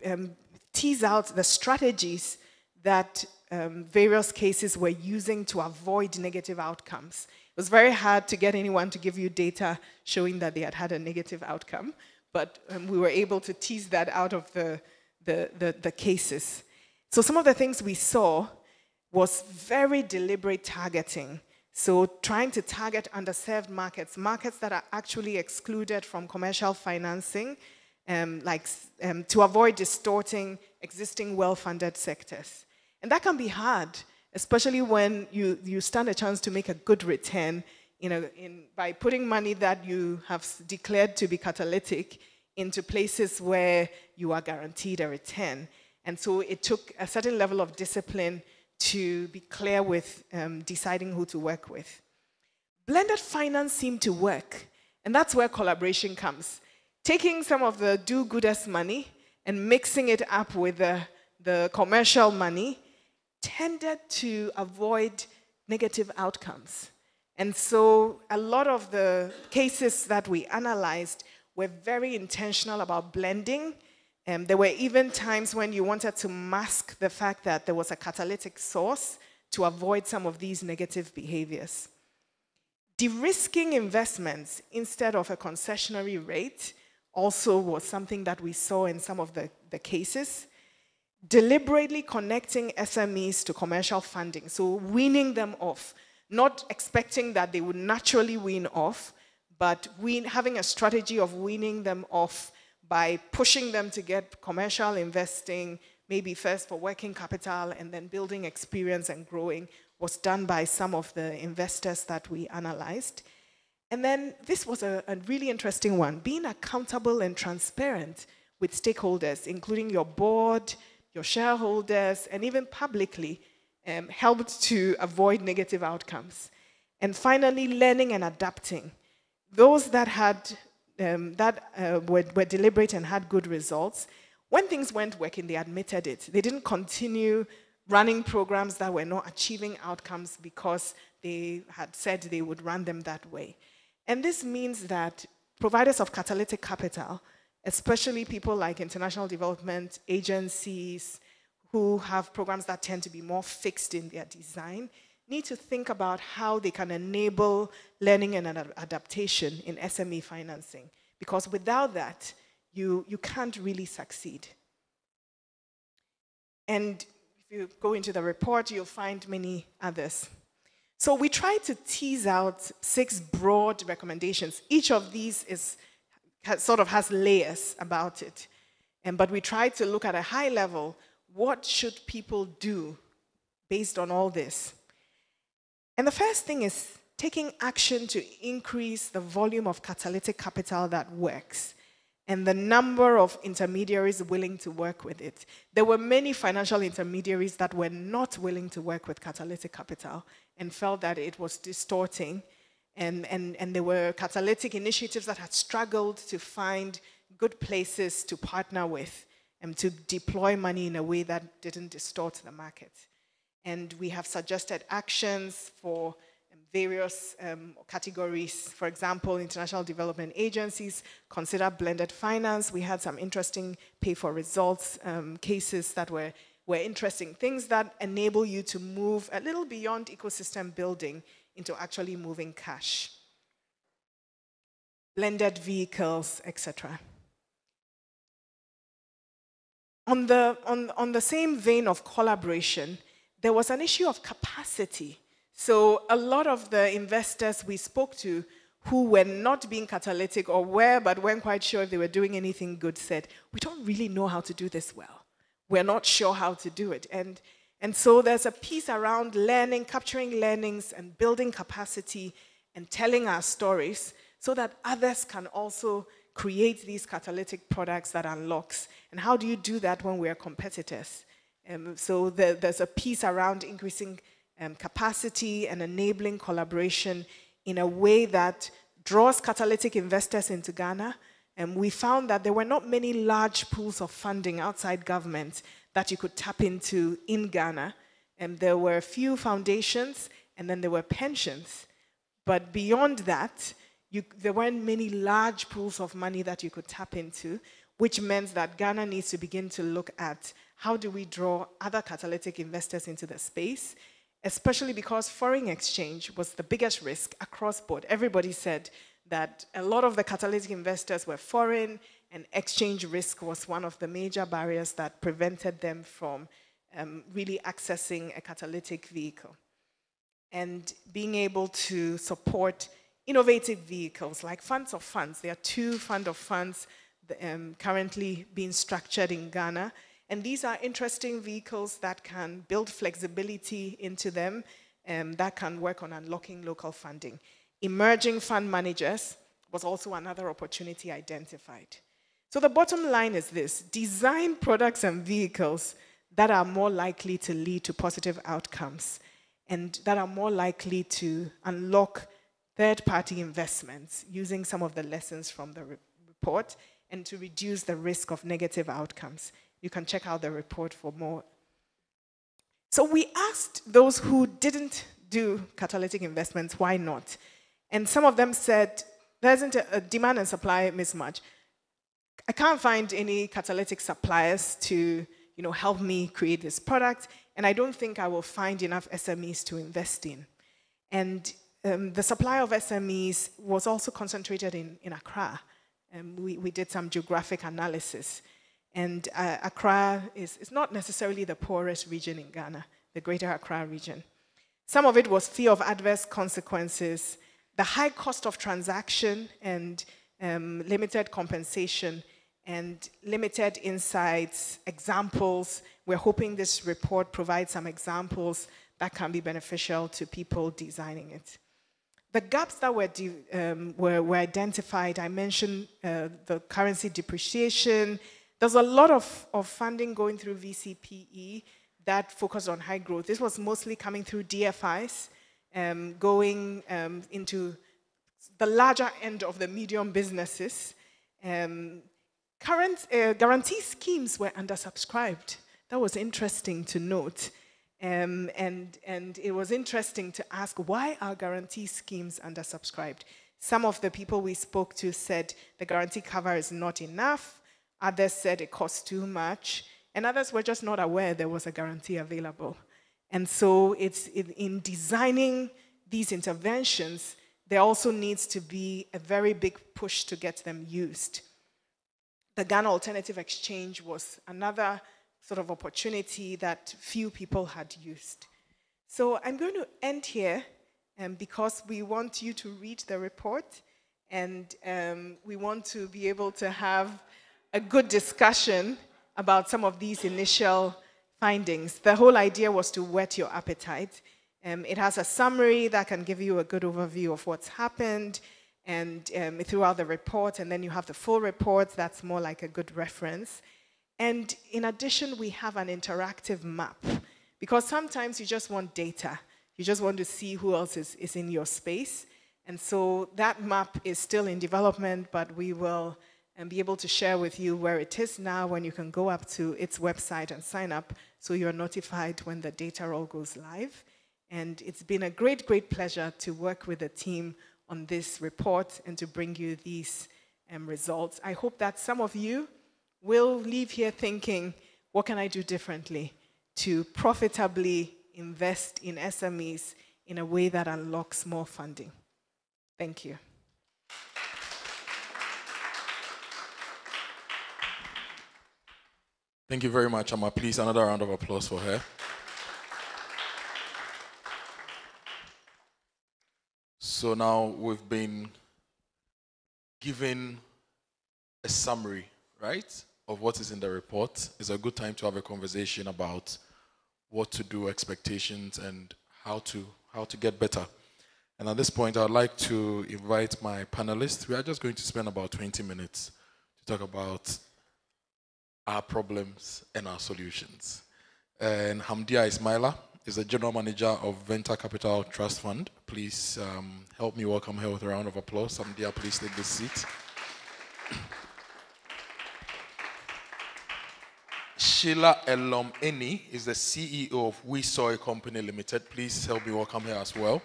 um, tease out the strategies that um, various cases were using to avoid negative outcomes. It was very hard to get anyone to give you data showing that they had had a negative outcome, but um, we were able to tease that out of the, the, the, the cases. So some of the things we saw was very deliberate targeting so, trying to target underserved markets, markets that are actually excluded from commercial financing, um, like um, to avoid distorting existing well-funded sectors. And that can be hard, especially when you, you stand a chance to make a good return you know, in, by putting money that you have declared to be catalytic into places where you are guaranteed a return. And so it took a certain level of discipline to be clear with um, deciding who to work with. Blended finance seemed to work, and that's where collaboration comes. Taking some of the do goodest money and mixing it up with the, the commercial money tended to avoid negative outcomes. And so a lot of the cases that we analyzed were very intentional about blending um, there were even times when you wanted to mask the fact that there was a catalytic source to avoid some of these negative behaviors. De-risking investments instead of a concessionary rate also was something that we saw in some of the, the cases. Deliberately connecting SMEs to commercial funding, so weaning them off, not expecting that they would naturally wean off, but having a strategy of weaning them off by pushing them to get commercial investing, maybe first for working capital and then building experience and growing, was done by some of the investors that we analyzed. And then this was a, a really interesting one being accountable and transparent with stakeholders, including your board, your shareholders, and even publicly, um, helped to avoid negative outcomes. And finally, learning and adapting. Those that had um, that uh, were, were deliberate and had good results. When things weren't working, they admitted it. They didn't continue running programs that were not achieving outcomes because they had said they would run them that way. And this means that providers of catalytic capital, especially people like international development agencies who have programs that tend to be more fixed in their design, need to think about how they can enable learning and adaptation in SME financing. Because without that, you, you can't really succeed. And if you go into the report, you'll find many others. So we try to tease out six broad recommendations. Each of these is, has, sort of has layers about it. And, but we tried to look at a high level what should people do based on all this? And the first thing is taking action to increase the volume of catalytic capital that works and the number of intermediaries willing to work with it. There were many financial intermediaries that were not willing to work with catalytic capital and felt that it was distorting. And, and, and there were catalytic initiatives that had struggled to find good places to partner with and to deploy money in a way that didn't distort the market. And we have suggested actions for various um, categories. For example, international development agencies consider blended finance. We had some interesting pay for results um, cases that were, were interesting, things that enable you to move a little beyond ecosystem building into actually moving cash. Blended vehicles, etc. On the, on, on the same vein of collaboration, there was an issue of capacity so a lot of the investors we spoke to who were not being catalytic or were but weren't quite sure if they were doing anything good said, we don't really know how to do this well. We're not sure how to do it. And, and so there's a piece around learning, capturing learnings and building capacity and telling our stories so that others can also create these catalytic products that unlocks. And how do you do that when we're competitors? Um, so the, there's a piece around increasing um, capacity and enabling collaboration in a way that draws catalytic investors into Ghana. And we found that there were not many large pools of funding outside government that you could tap into in Ghana. And there were a few foundations, and then there were pensions. But beyond that, you, there weren't many large pools of money that you could tap into, which meant that Ghana needs to begin to look at how do we draw other catalytic investors into the space especially because foreign exchange was the biggest risk across board. Everybody said that a lot of the catalytic investors were foreign, and exchange risk was one of the major barriers that prevented them from um, really accessing a catalytic vehicle. And being able to support innovative vehicles like funds of funds. There are two fund of funds um, currently being structured in Ghana and these are interesting vehicles that can build flexibility into them um, that can work on unlocking local funding. Emerging fund managers was also another opportunity identified. So the bottom line is this design products and vehicles that are more likely to lead to positive outcomes and that are more likely to unlock third party investments using some of the lessons from the re report and to reduce the risk of negative outcomes. You can check out the report for more. So we asked those who didn't do catalytic investments, why not? And some of them said, there isn't a, demand and supply mismatch. I can't find any catalytic suppliers to you know, help me create this product, and I don't think I will find enough SMEs to invest in. And um, the supply of SMEs was also concentrated in, in Accra. Um, we, we did some geographic analysis. And uh, Accra is, is not necessarily the poorest region in Ghana, the greater Accra region. Some of it was fear of adverse consequences, the high cost of transaction and um, limited compensation and limited insights, examples. We're hoping this report provides some examples that can be beneficial to people designing it. The gaps that were, um, were, were, identified, I mentioned uh, the currency depreciation, there's a lot of, of funding going through VCPE that focused on high growth. This was mostly coming through DFIs, um, going um, into the larger end of the medium businesses. Um, current uh, guarantee schemes were undersubscribed. That was interesting to note. Um, and, and it was interesting to ask why are guarantee schemes undersubscribed? Some of the people we spoke to said the guarantee cover is not enough. Others said it cost too much. And others were just not aware there was a guarantee available. And so it's in designing these interventions, there also needs to be a very big push to get them used. The Ghana Alternative Exchange was another sort of opportunity that few people had used. So I'm going to end here um, because we want you to read the report and um, we want to be able to have a good discussion about some of these initial findings. The whole idea was to whet your appetite. Um, it has a summary that can give you a good overview of what's happened and um, throughout the report, and then you have the full report that's more like a good reference. And in addition, we have an interactive map because sometimes you just want data. You just want to see who else is, is in your space. And so that map is still in development, but we will um, be able to share with you where it is now when you can go up to its website and sign up so you're notified when the data all goes live. And it's been a great, great pleasure to work with the team on this report and to bring you these um, results. I hope that some of you will leave here thinking, what can I do differently to profitably invest in SMEs in a way that unlocks more funding? Thank you. Thank you very much, Amma. Please, another round of applause for her. So now we've been given a summary, right, of what is in the report. It's a good time to have a conversation about what to do, expectations, and how to how to get better. And at this point, I'd like to invite my panelists. We are just going to spend about 20 minutes to talk about our problems and our solutions. And Hamdia Ismaila is the General Manager of Venture Capital Trust Fund. Please um, help me welcome her with a round of applause. Hamdia, please take this seat. Sheila Elom Eni is the CEO of We Soy Company Limited. Please help me welcome her as well.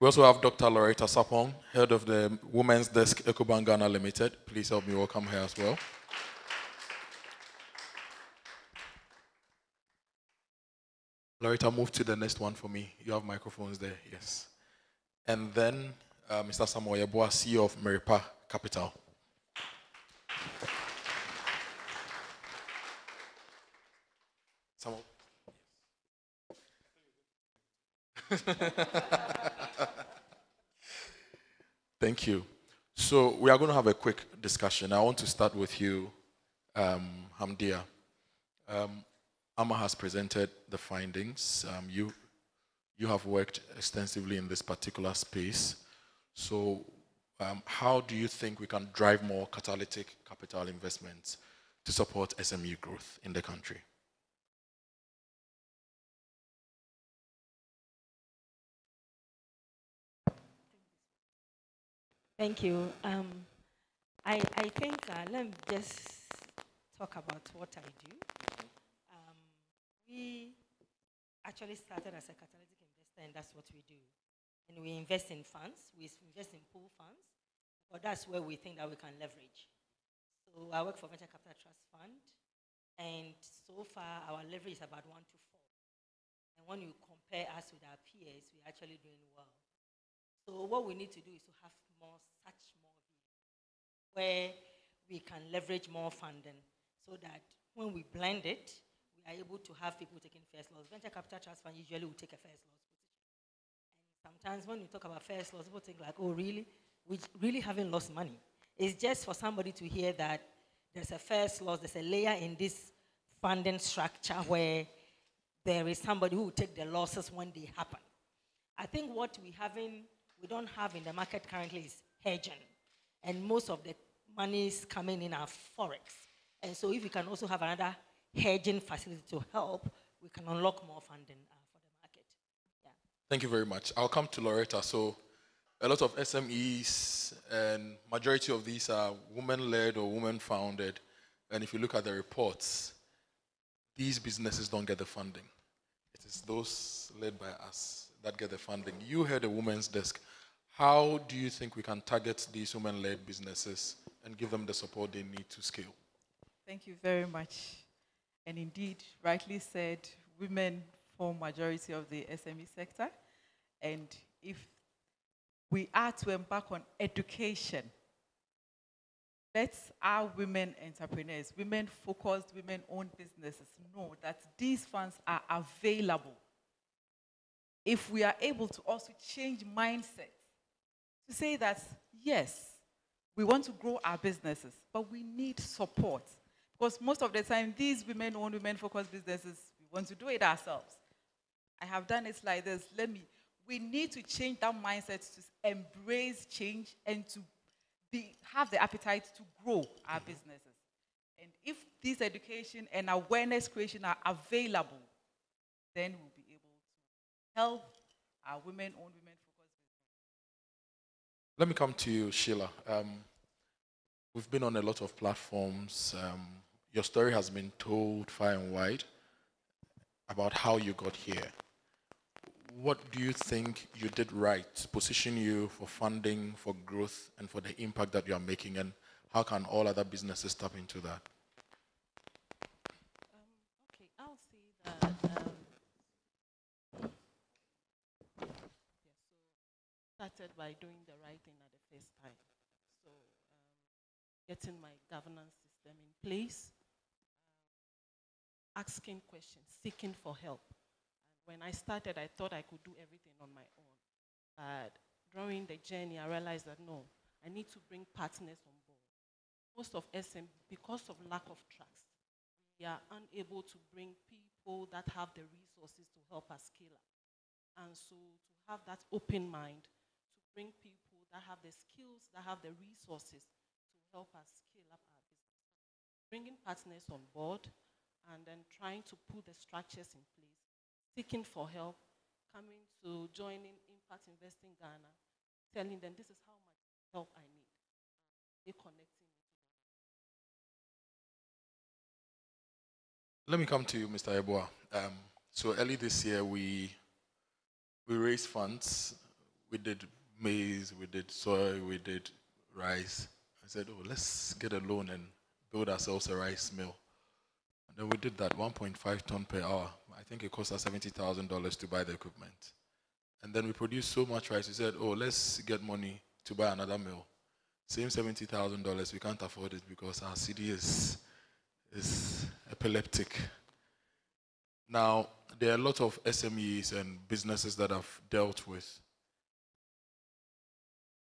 We also have Dr. Loretta Sapong, head of the Women's Desk Ecobank Ghana Limited. Please help me welcome her as well. Loretta, move to the next one for me. You have microphones there, yes. And then uh, Mr. Samuel CEO of Meripa Capital. Samuel. Thank you. So we are going to have a quick discussion. I want to start with you, um, Hamdia. Um, Amma has presented the findings. Um, you, you have worked extensively in this particular space. So um, how do you think we can drive more catalytic capital investments to support SME growth in the country? Thank you. Um, I, I think, uh, let me just talk about what I do. Um, we actually started as a catalytic investor, and that's what we do. And we invest in funds, we invest in pool funds, but that's where we think that we can leverage. So I work for Venture Capital Trust Fund, and so far our leverage is about one to four. And when you compare us with our peers, we're actually doing well. So what we need to do is to have more such more where we can leverage more funding so that when we blend it, we are able to have people taking first loss. Venture capital trust fund usually will take a first loss position. And sometimes when we talk about first loss, people think like, oh, really? We really haven't lost money. It's just for somebody to hear that there's a first loss, there's a layer in this funding structure where there is somebody who will take the losses when they happen. I think what we haven't we don't have in the market currently is hedging. And most of the money is coming in our forex. And so if we can also have another hedging facility to help, we can unlock more funding uh, for the market. Yeah. Thank you very much. I'll come to Loretta. So a lot of SMEs and majority of these are women-led or women-founded. And if you look at the reports, these businesses don't get the funding. It is those led by us that get the funding. You had a women's desk. How do you think we can target these women-led businesses and give them the support they need to scale? Thank you very much. And indeed, rightly said, women form majority of the SME sector. And if we are to embark on education, let our women entrepreneurs, women-focused, women-owned businesses know that these funds are available if we are able to also change mindset to say that, yes, We want to grow our businesses, but we need support. Because most of the time, these women owned, women focused businesses, we want to do it ourselves. I have done it like this. Let me. We need to change that mindset to embrace change and to be, have the appetite to grow our businesses. And if this education and awareness creation are available, then we'll help our women owned, women focused. Let me come to you, Sheila. Um, we've been on a lot of platforms. Um, your story has been told far and wide about how you got here. What do you think you did right, to position you for funding, for growth, and for the impact that you are making? And how can all other businesses tap into that? Okay, I'll say that. Um, yes, so started by doing the right thing at the first time. So um, getting my governance system in place, um, asking questions, seeking for help. And when I started, I thought I could do everything on my own. But during the journey, I realized that no, I need to bring partners on board. Most of SM, because of lack of trust, we are unable to bring people that have the resources to help us scale up. And so to have that open mind, bring people that have the skills, that have the resources to help us scale up our business. Bringing partners on board and then trying to put the structures in place, seeking for help, coming to joining Impact Investing Ghana, telling them this is how much help I need. They connecting Let me come to you, Mr. Eboa. Um, so early this year, we we raised funds. We did maize, we did soy, we did rice. I said, oh, let's get a loan and build ourselves a rice mill. And then we did that, 1.5 ton per hour. I think it cost us $70,000 to buy the equipment. And then we produced so much rice, we said, oh, let's get money to buy another mill. Same $70,000, we can't afford it because our cedi is is epileptic. Now, there are a lot of SMEs and businesses that I've dealt with.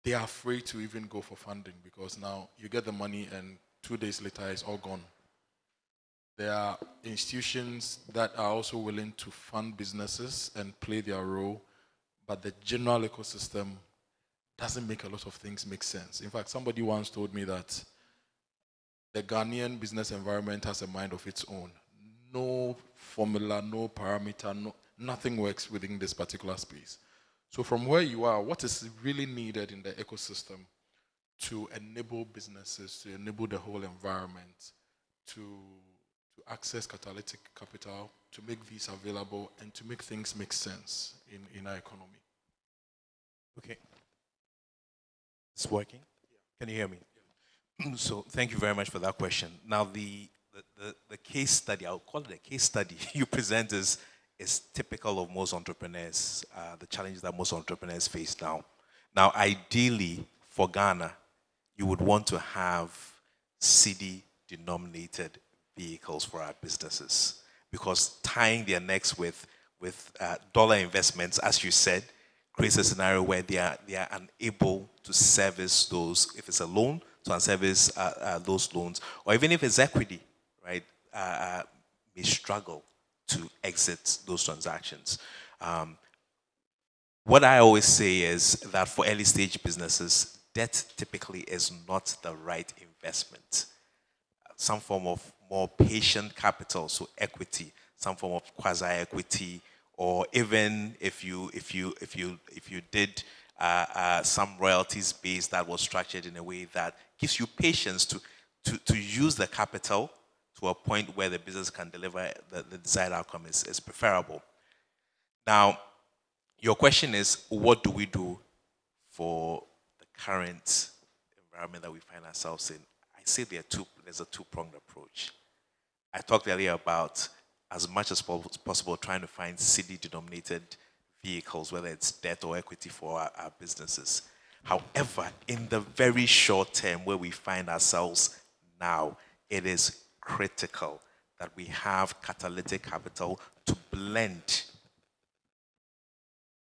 They are afraid to even go for funding because now you get the money and two days later it's all gone. There are institutions that are also willing to fund businesses and play their role, but the general ecosystem doesn't make a lot of things make sense. In fact, somebody once told me that the Ghanaian business environment has a mind of its own. No formula, no parameter, no, nothing works within this particular space. So, from where you are, what is really needed in the ecosystem to enable businesses, to enable the whole environment to, to access catalytic capital, to make these available, and to make things make sense in, in our economy? Okay. It's working? Can you hear me? So thank you very much for that question. Now the, the, the, the, case study, I'll call it a case study you present is, is typical of most entrepreneurs, uh, the challenges that most entrepreneurs face now. Now ideally for Ghana, you would want to have cedi denominated vehicles for our businesses because tying their necks with, with uh, dollar investments, as you said, creates a scenario where they are, they are unable to service those, if it's a loan, to service uh, uh, those loans, or even if it's equity, right, uh, uh, may struggle to exit those transactions. Um, what I always say is that for early stage businesses, debt typically is not the right investment. Some form of more patient capital, so equity, some form of quasi equity, or even if you if you if you if you did uh, uh, some royalties base that was structured in a way that gives you patience to, to, to use the capital to a point where the business can deliver the, the desired outcome is, is preferable. Now, your question is what do we do for the current environment that we find ourselves in? I say there two, there's a two pronged approach. I talked earlier about as much as possible trying to find cedi denominated vehicles, whether it's debt or equity for our, our businesses. However, in the very short term where we find ourselves now, it is critical that we have catalytic capital to blend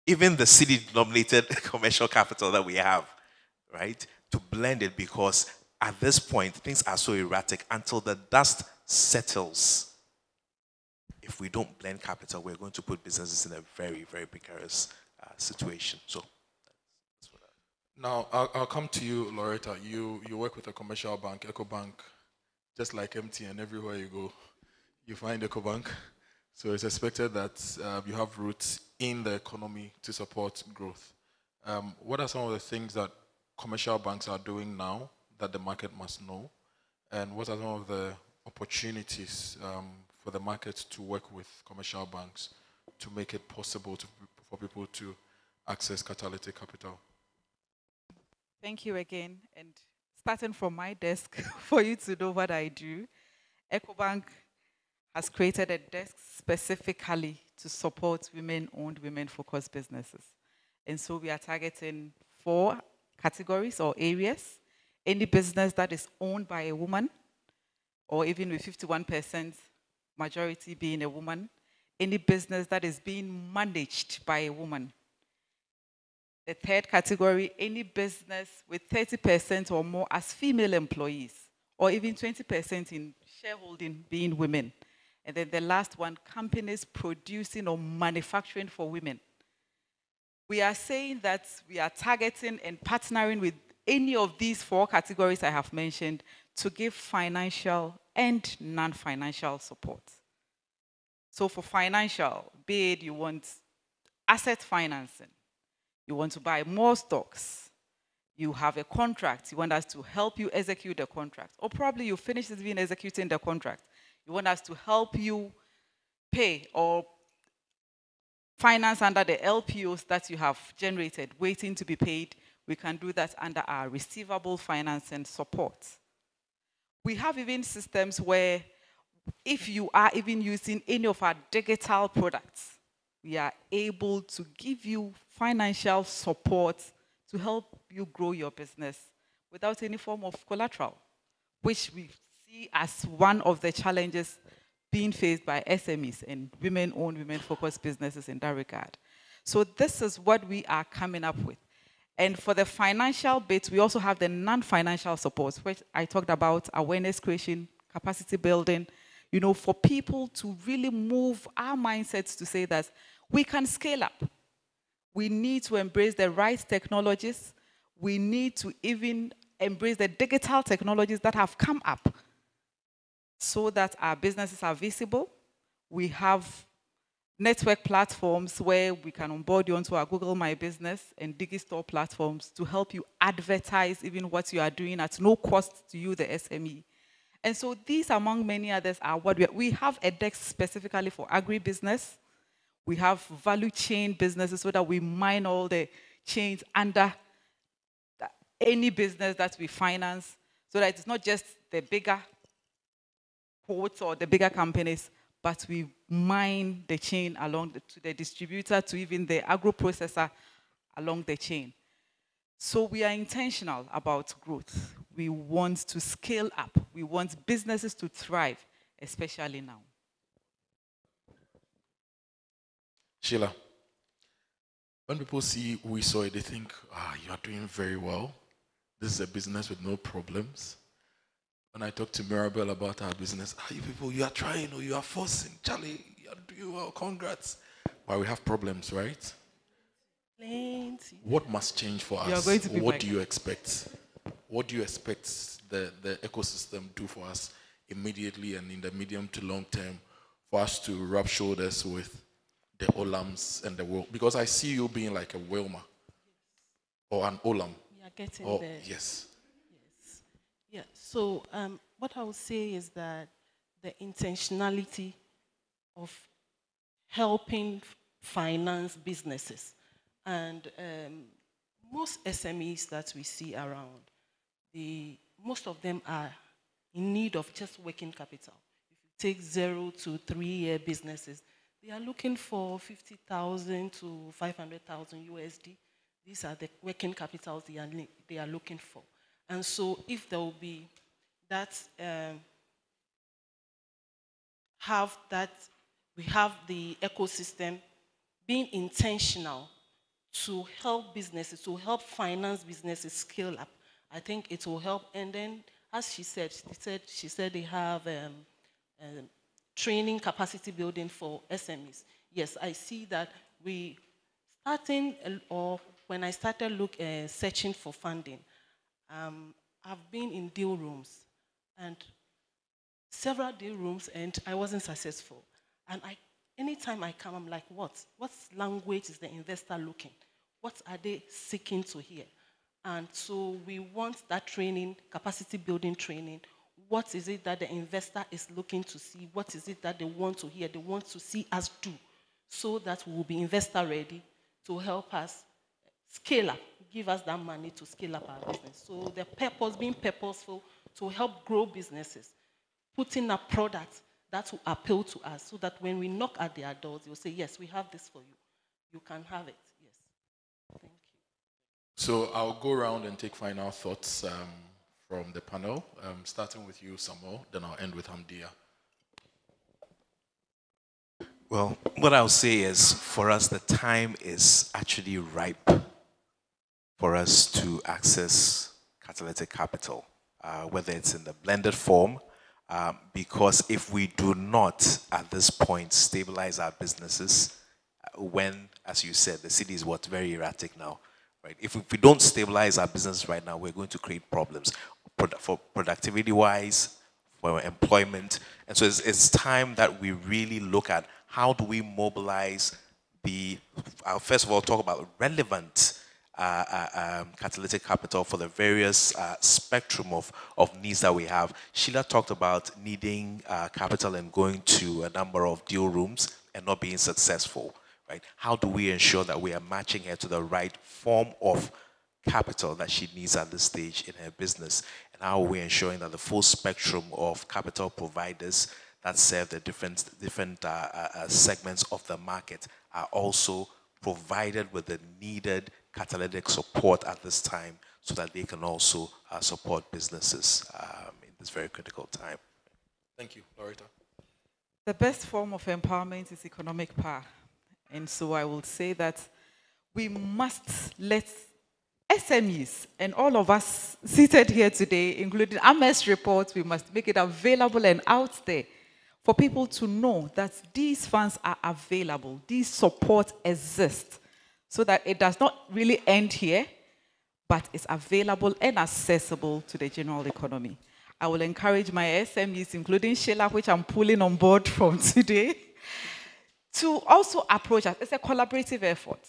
even the cedi denominated commercial capital that we have, right? to blend it because at this point, things are so erratic until the dust settles. If we don't blend capital, we're going to put businesses in a very, very precarious uh, situation. So, now I'll, I'll, come to you, Loretta. You you work with a commercial bank, Ecobank, just like MTN. Everywhere you go, you find Ecobank. So it's expected that uh, you have roots in the economy to support growth. Um, what are some of the things that commercial banks are doing now that the market must know? And what are some of the opportunities um, for the market to work with commercial banks to make it possible to, for people to access catalytic capital? Thank you again. And starting from my desk, for you to know what I do, Ecobank has created a desk specifically to support women-owned, women-focused businesses. And so we are targeting four categories or areas. Any business that is owned by a woman, or even with 51% majority being a woman, any business that is being managed by a woman. The third category, any business with 30% or more as female employees, or even 20% in shareholding being women. And then the last one, companies producing or manufacturing for women. We are saying that we are targeting and partnering with any of these four categories I have mentioned to give financial and non-financial support. So for financial, be it you want asset financing, you want to buy more stocks, you have a contract, you want us to help you execute the contract, or probably you finished even executing the contract, you want us to help you pay or finance under the LPOs that you have generated, waiting to be paid. We can do that under our receivable finance and support. We have even systems where if you are even using any of our digital products, we are able to give you financial support to help you grow your business without any form of collateral, which we see as one of the challenges being faced by SMEs and women-owned, women-focused businesses in that regard. So this is what we are coming up with. And for the financial bit, we also have the non-financial support, which I talked about, awareness creation, capacity building, you know, for people to really move our mindsets to say that we can scale up. We need to embrace the right technologies. We need to even embrace the digital technologies that have come up so that our businesses are visible. We have network platforms where we can onboard you onto our Google My Business and Digistore platforms to help you advertise even what you are doing at no cost to you, the SME. And so these, among many others, are what we, we have a desk specifically for agribusiness. We have value chain businesses so that we mine all the chains under any business that we finance so that it's not just the bigger ports or the bigger companies, but we mine the chain along the, to the distributor to even the agro processor along the chain. So we are intentional about growth. We want to scale up. We want businesses to thrive, especially now. Sheila, when people see WeSoy, they think, ah, you are doing very well. This is a business with no problems. When I talk to Mirabel about our business, ah, you people, you are trying or you are forcing. Charlie, you are doing well, congrats. But we have problems, right? Plenty. What must change for us? going to be What do you expect? What do you expect the, the ecosystem do for us immediately and in the medium to long term for us to rub shoulders with the Olams and the world? Because I see you being like a Wilmar or an Olam. We are getting Oh, there. yes. Yes. Yeah. So um, what I would say is that the intentionality of helping finance businesses and um, most SMEs that we see around, the most of them are in need of just working capital. If you take zero to three-year businesses, they are looking for 50,000 to 500,000 USD. These are the working capitals they are, they are looking for. And so if there will be that, um, have that, we have the ecosystem being intentional to help businesses, to help finance businesses scale up I think it will help. And then, as she said, she said, she said they have um, um, training capacity building for SMEs. Yes, I see that we starting, uh, or when I started look, uh, searching for funding, um, I've been in deal rooms and several deal rooms and I wasn't successful. And I, anytime I come, I'm like, what? What language is the investor looking? What are they seeking to hear? And so we want that training, capacity building training. What is it that the investor is looking to see? What is it that they want to hear? They want to see us do so that we will be investor ready to help us scale up, give us that money to scale up our business. So the purpose, being purposeful to help grow businesses, putting a product that will appeal to us so that when we knock at their doors, you'll say, yes, we have this for you. You can have it. Yes. Thank you. So I'll go around and take final thoughts um, from the panel, um, starting with you, Samuel, then I'll end with Hamdia. Well, what I'll say is for us, the time is actually ripe for us to access catalytic capital, uh, whether it's in the blended form, um, because if we do not at this point stabilize our businesses, uh, when, as you said, the cedi is what's very erratic now, right? If we don't stabilize our business right now, we're going to create problems for productivity wise, for employment. And so it's, it's time that we really look at how do we mobilize the, I'll first of all talk about relevant uh, uh, um, catalytic capital for the various uh, spectrum of, of needs that we have. Sheila talked about needing uh, capital and going to a number of deal rooms and not being successful, right? How do we ensure that we are matching her to the right form of capital that she needs at this stage in her business? And how are we ensuring that the full spectrum of capital providers that serve the different, different uh, uh, uh, segments of the market are also provided with the needed catalytic support at this time so that they can also uh, support businesses um, in this very critical time. Thank you, Loretta. The best form of empowerment is economic power. And so I will say that we must let SMEs and all of us seated here today, including AMES reports, we must make it available and out there for people to know that these funds are available, these support exists, so that it does not really end here, but it's available and accessible to the general economy. I will encourage my SMEs, including Sheila, which I'm pulling on board from today, to also approach us. It's a collaborative effort.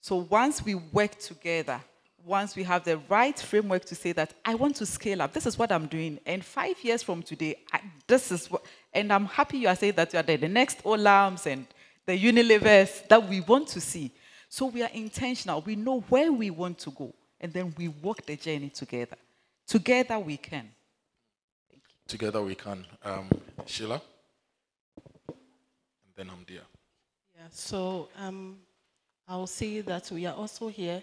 So once we work together, once we have the right framework to say that I want to scale up, this is what I'm doing, and five years from today, I, this is what, and I'm happy you are saying that you are the, the next Olams and the Unilevers that we want to see. So we are intentional. We know where we want to go, and then we walk the journey together. Together we can. Together we can. Um, Sheila? And then Hamdia. Yeah, so um, I'll say that we are also here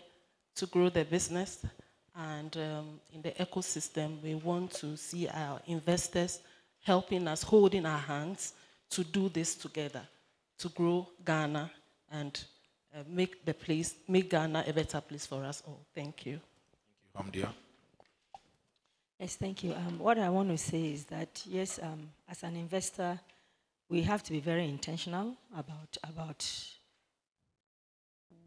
to grow the business. And um, in the ecosystem, we want to see our investors helping us, holding our hands to do this together, to grow Ghana and uh, make the place, make Ghana a better place for us all. Thank you. Thank you, Hamdia. Yes, thank you. Um, what I want to say is that yes, um, as an investor, we have to be very intentional about about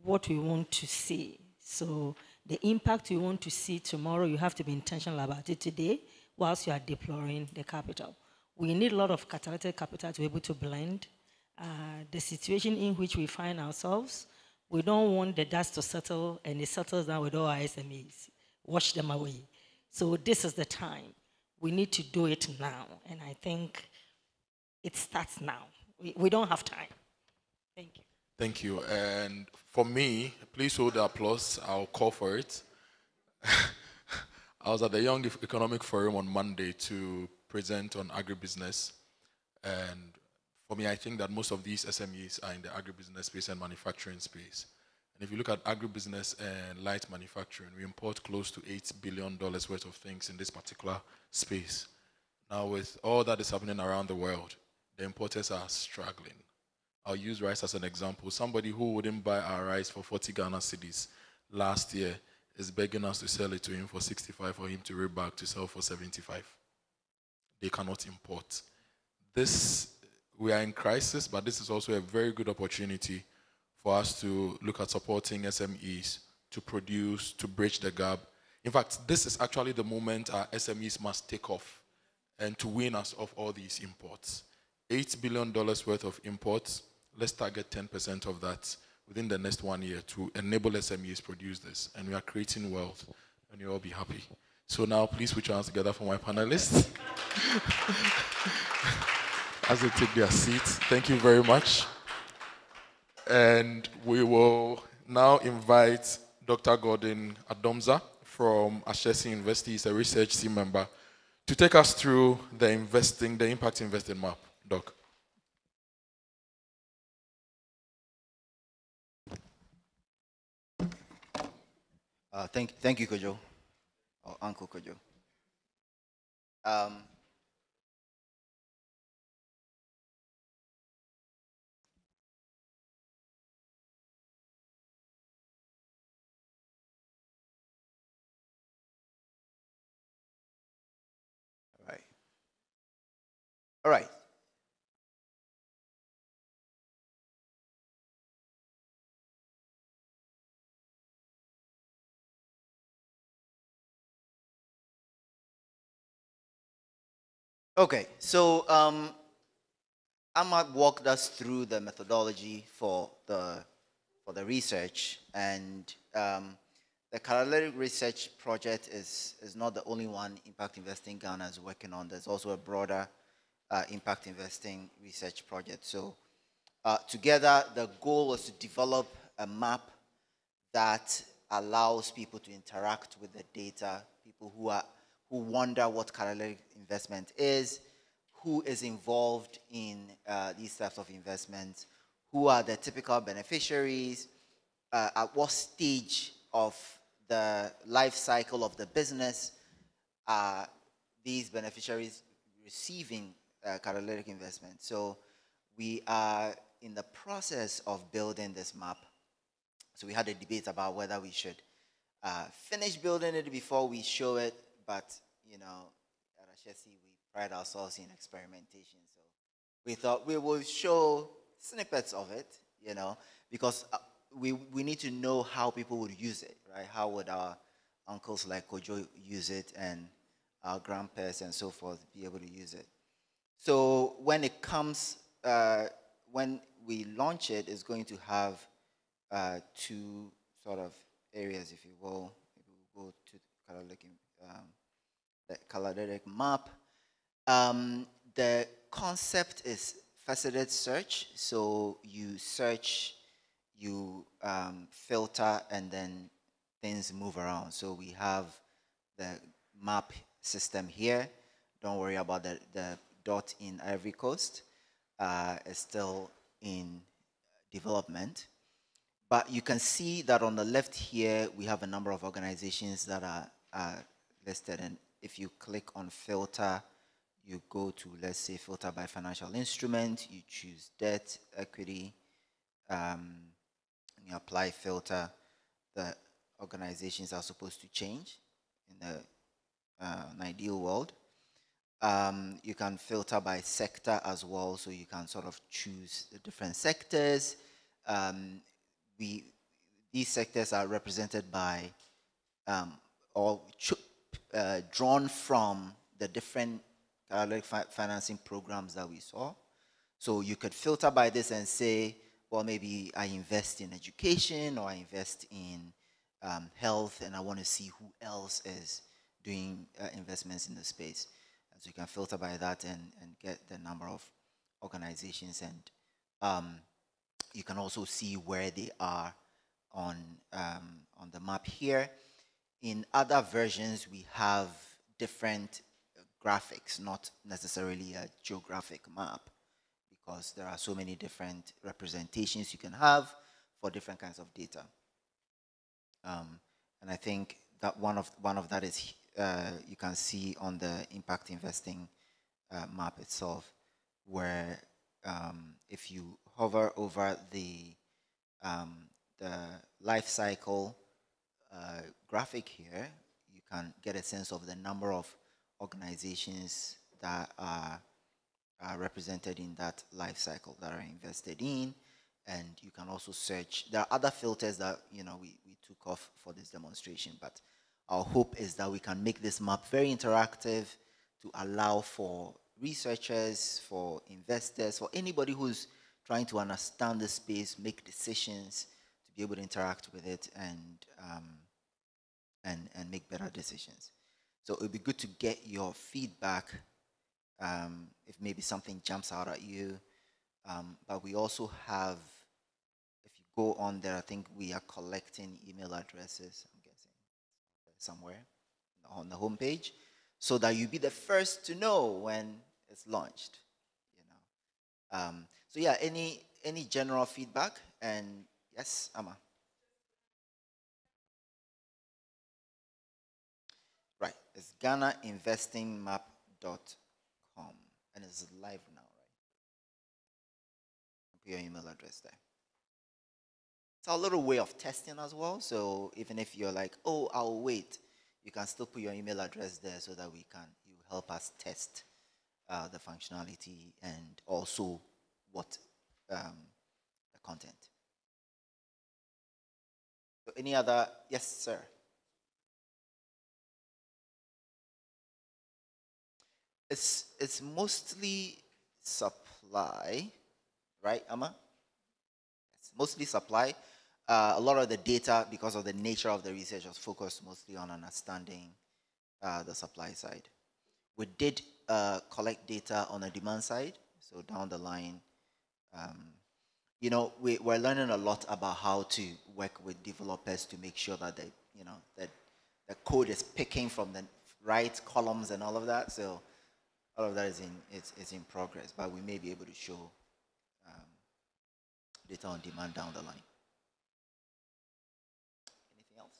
what we want to see so the impact you want to see tomorrow, you have to be intentional about it today whilst you are deploying the capital. We need a lot of catalytic capital to be able to blend uh, the situation in which we find ourselves. We don't want the dust to settle and it settles down with all our SMEs. Wash them away. So this is the time. We need to do it now. And I think it starts now. We, we don't have time. Thank you. Thank you. And for me, please hold the applause. I'll call for it. I was at the Young Economic Forum on Monday to present on agribusiness. And for me, I think that most of these SMEs are in the agribusiness space and manufacturing space. And if you look at agribusiness and light manufacturing, we import close to $8 billion worth of things in this particular space. Now, with all that is happening around the world, the importers are struggling. I'll use rice as an example. Somebody who wouldn't buy our rice for 40 Ghana cedis last year is begging us to sell it to him for 65 for him to rip back to sell for 75. They cannot import. This, we are in crisis, but this is also a very good opportunity for us to look at supporting SMEs to produce, to bridge the gap. In fact, this is actually the moment our SMEs must take off and to win us off all these imports. $8 billion worth of imports, let's target 10% of that within the next one year to enable SMEs produce this. And we are creating wealth, and you'll all be happy. So now, please put your hands together for my panelists. As they take their seats, thank you very much. And we will now invite Dr. Gordon Adomdza from Ashesi University. He's a research team member to take us through the investing, the impact investing map. Doc. Uh, thank, thank you, Kojo, or Uncle Kojo. Um, all right. All right. Okay, so um, Ahmad walked us through the methodology for the for the research, and um, the catalytic research project is is not the only one Impact Investing Ghana is working on. There's also a broader uh, impact investing research project. So uh, together, the goal was to develop a map that allows people to interact with the data, people who are who wonder what catalytic investment is, who is involved in uh, these types of investments, who are the typical beneficiaries, uh, at what stage of the life cycle of the business are these beneficiaries receiving uh, catalytic investment. So we are in the process of building this map. So we had a debate about whether we should uh, finish building it before we show it but you know, at Ashesi we pride ourselves in experimentation. So we thought we will show snippets of it, you know, because uh, we we need to know how people would use it, right? How would our uncles like Kojo use it, and our grandparents and so forth be able to use it? So when it comes, uh, when we launch it, it's going to have uh, two sort of areas, if you will. Maybe we'll go to color looking um, the catalytic map. Um, the concept is faceted search. So you search, you um, filter, and then things move around. So we have the map system here. Don't worry about the, the dot in Ivory Coast. Uh, it's still in development. But you can see that on the left here, we have a number of organizations that are, are listed. And if you click on filter, you go to, let's say, filter by financial instrument, you choose debt, equity, um, you apply filter, the organizations are supposed to change in the, uh, an ideal world. Um, you can filter by sector as well, so you can sort of choose the different sectors. Um, we, these sectors are represented by um, or uh, drawn from the different catalytic fi financing programs that we saw. So you could filter by this and say, well, maybe I invest in education or I invest in um, health and I want to see who else is doing uh, investments in the space. So you can filter by that and, and get the number of organizations and um, you can also see where they are on, um, on the map here. In other versions, we have different graphics, not necessarily a geographic map, because there are so many different representations you can have for different kinds of data. Um, and I think that one of one of that is uh, you can see on the impact investing uh, map itself, where um, if you hover over the um, the life cycle graphic here, you can get a sense of the number of organizations that are, are represented in that life cycle that are invested in. And you can also search. There are other filters that you know we, we took off for this demonstration, but our hope is that we can make this map very interactive to allow for researchers, for investors, for anybody who's trying to understand the space, make decisions, to be able to interact with it and, um, and, and make better decisions. So it would be good to get your feedback um, if maybe something jumps out at you. Um, but we also have, if you go on there, I think we are collecting email addresses, I'm guessing, somewhere on the homepage, so that you be the first to know when it's launched. You know. Um, so yeah, any any general feedback? And yes, Amma. It's GhanaInvestingMap.com, and it's live now, right? Put your email address there. It's a little way of testing as well. So even if you're like, oh, I'll wait, you can still put your email address there so that we can you help us test uh, the functionality and also what um, the content. So any other? Yes, sir. It's it's mostly supply, right, Amma? It's mostly supply. Uh, a lot of the data, because of the nature of the research, was focused mostly on understanding uh, the supply side. We did uh, collect data on the demand side, so down the line, um, you know, we, we're learning a lot about how to work with developers to make sure that they, you know, that the code is picking from the right columns and all of that. So all of that is in it's, it's in progress, but we may be able to show um, data on demand down the line. Anything else?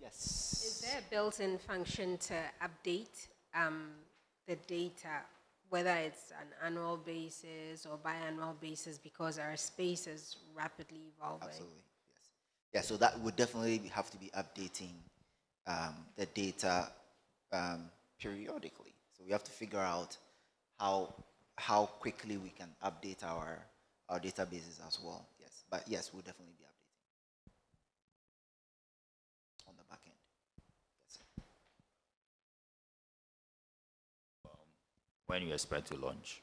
Yes. Is there a built-in function to update um, the data, whether it's an annual basis or biannual basis, because our space is rapidly evolving? Absolutely, yes. Yeah, so that would definitely have to be updating um, the data um, periodically. So we have to figure out how how quickly we can update our our databases as well. Yes, but yes, we'll definitely be updating on the back end. Yes. When you expect to launch?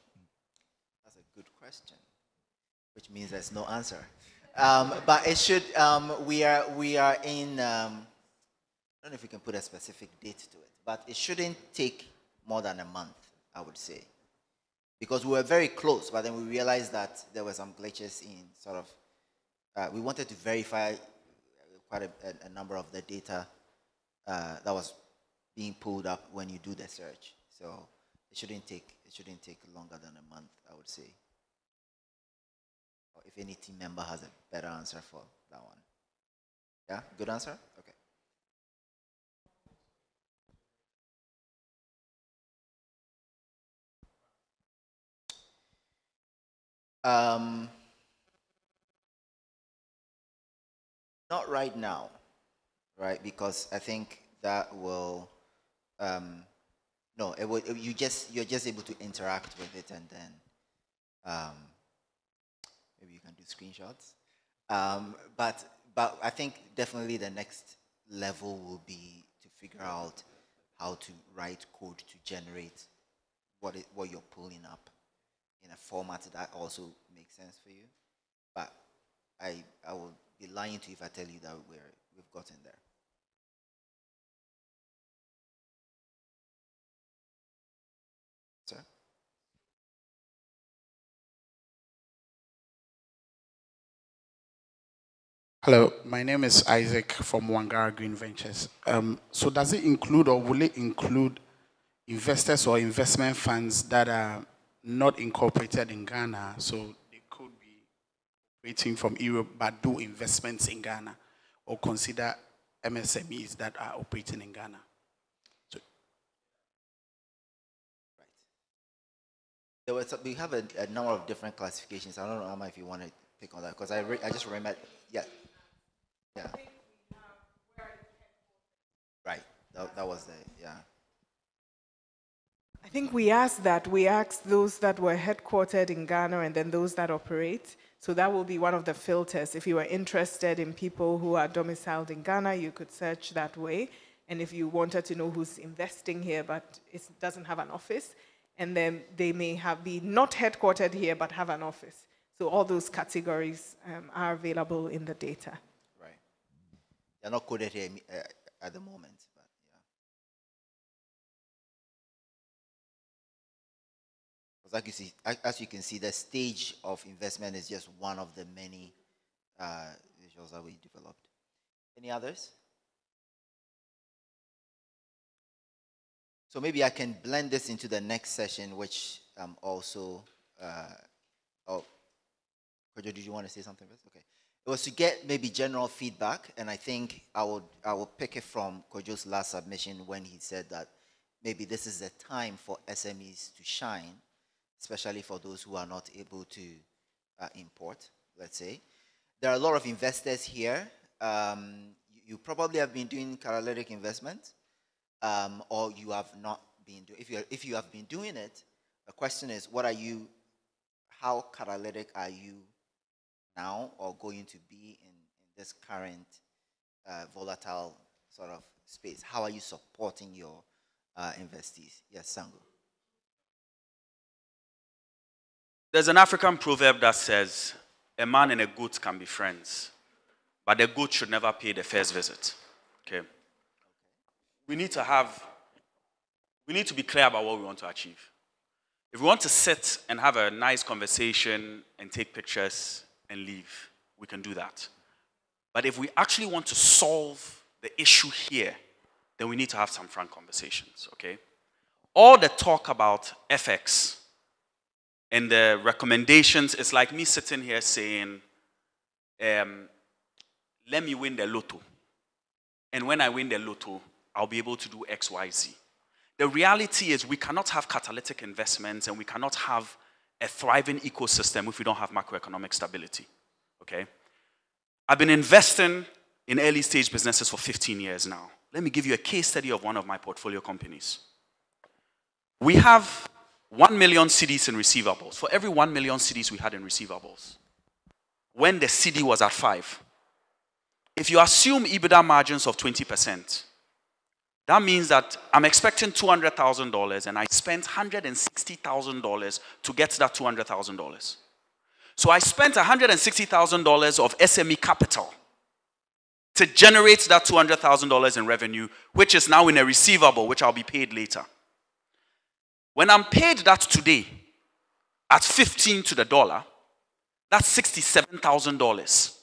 That's a good question, which means there's no answer. Um, but it should. Um, we are we are in. Don't know if we can put a specific date to it, but it shouldn't take more than a month. I would say, because we were very close, but then we realized that there were some glitches in sort of. Uh, we wanted to verify quite a, a, a number of the data uh, that was being pulled up when you do the search. So it shouldn't take it shouldn't take longer than a month, I would say. Or if any team member has a better answer for that one. Yeah, good answer. Um, not right now, right? Because I think that will, um, no, it will, you just you're just able to interact with it, and then um, maybe you can do screenshots. Um, but but I think definitely the next level will be to figure out how to write code to generate what it, what you're pulling up in a format that also makes sense for you. But I I will be lying to you if I tell you that we're we've gotten there. Sir? Hello, my name is Isaac from Wangara Green Ventures. Um, so does it include or will it include investors or investment funds that are not incorporated in Ghana, so they could be operating from Europe but do investments in Ghana, or consider MSMEs that are operating in Ghana? So There was a, we have a, a number of different classifications. I don't know Amma, if you want to pick on that because I re, I just remember yeah. Yeah. Right. That, that was the, yeah. I think we asked that. We asked those that were headquartered in Ghana and then those that operate. So that will be one of the filters. If you are interested in people who are domiciled in Ghana, you could search that way. And if you wanted to know who's investing here but it doesn't have an office, and then they may have be not headquartered here but have an office. So all those categories um, are available in the data. Right. They're not coded here uh, at the moment. Yeah. Like you see, as you can see, the stage of investment is just one of the many uh, visuals that we developed. Any others? So maybe I can blend this into the next session, which um, also, uh, oh, Kojo, did you want to say something first? Okay. It was to get maybe general feedback, and I think I would I will pick it from Kojo's last submission when he said that maybe this is the time for SMEs to shine, especially for those who are not able to uh, import, let's say. There are a lot of investors here. Um, you, you probably have been doing catalytic investments um, or you have not been doing. If you if you have been doing it, the question is, what are you? How catalytic are you now, or going to be in, in this current uh, volatile sort of space? How are you supporting your uh, investees? Yes, Sangu. There's an African proverb that says, "A man and a goat can be friends, but the goat should never pay the first visit." Okay we need to have, we need to be clear about what we want to achieve. If we want to sit and have a nice conversation and take pictures and leave, we can do that. But if we actually want to solve the issue here, then we need to have some frank conversations, okay? All the talk about FX and the recommendations is like me sitting here saying, um, let me win the lotto. And when I win the lotto, I'll be able to do X, Y, Z. The reality is we cannot have catalytic investments and we cannot have a thriving ecosystem if we don't have macroeconomic stability. Okay? I've been investing in early stage businesses for 15 years now. Let me give you a case study of one of my portfolio companies. We have 1 million cedis in receivables. For every 1 million cedis we had in receivables, when the cedi was at 5, if you assume EBITDA margins of 20%, that means that I'm expecting $200,000 and I spent $160,000 to get that $200,000. So I spent $160,000 of SME capital to generate that $200,000 in revenue, which is now in a receivable, which I'll be paid later. When I'm paid that today at 15 to the dollar, that's $67,000.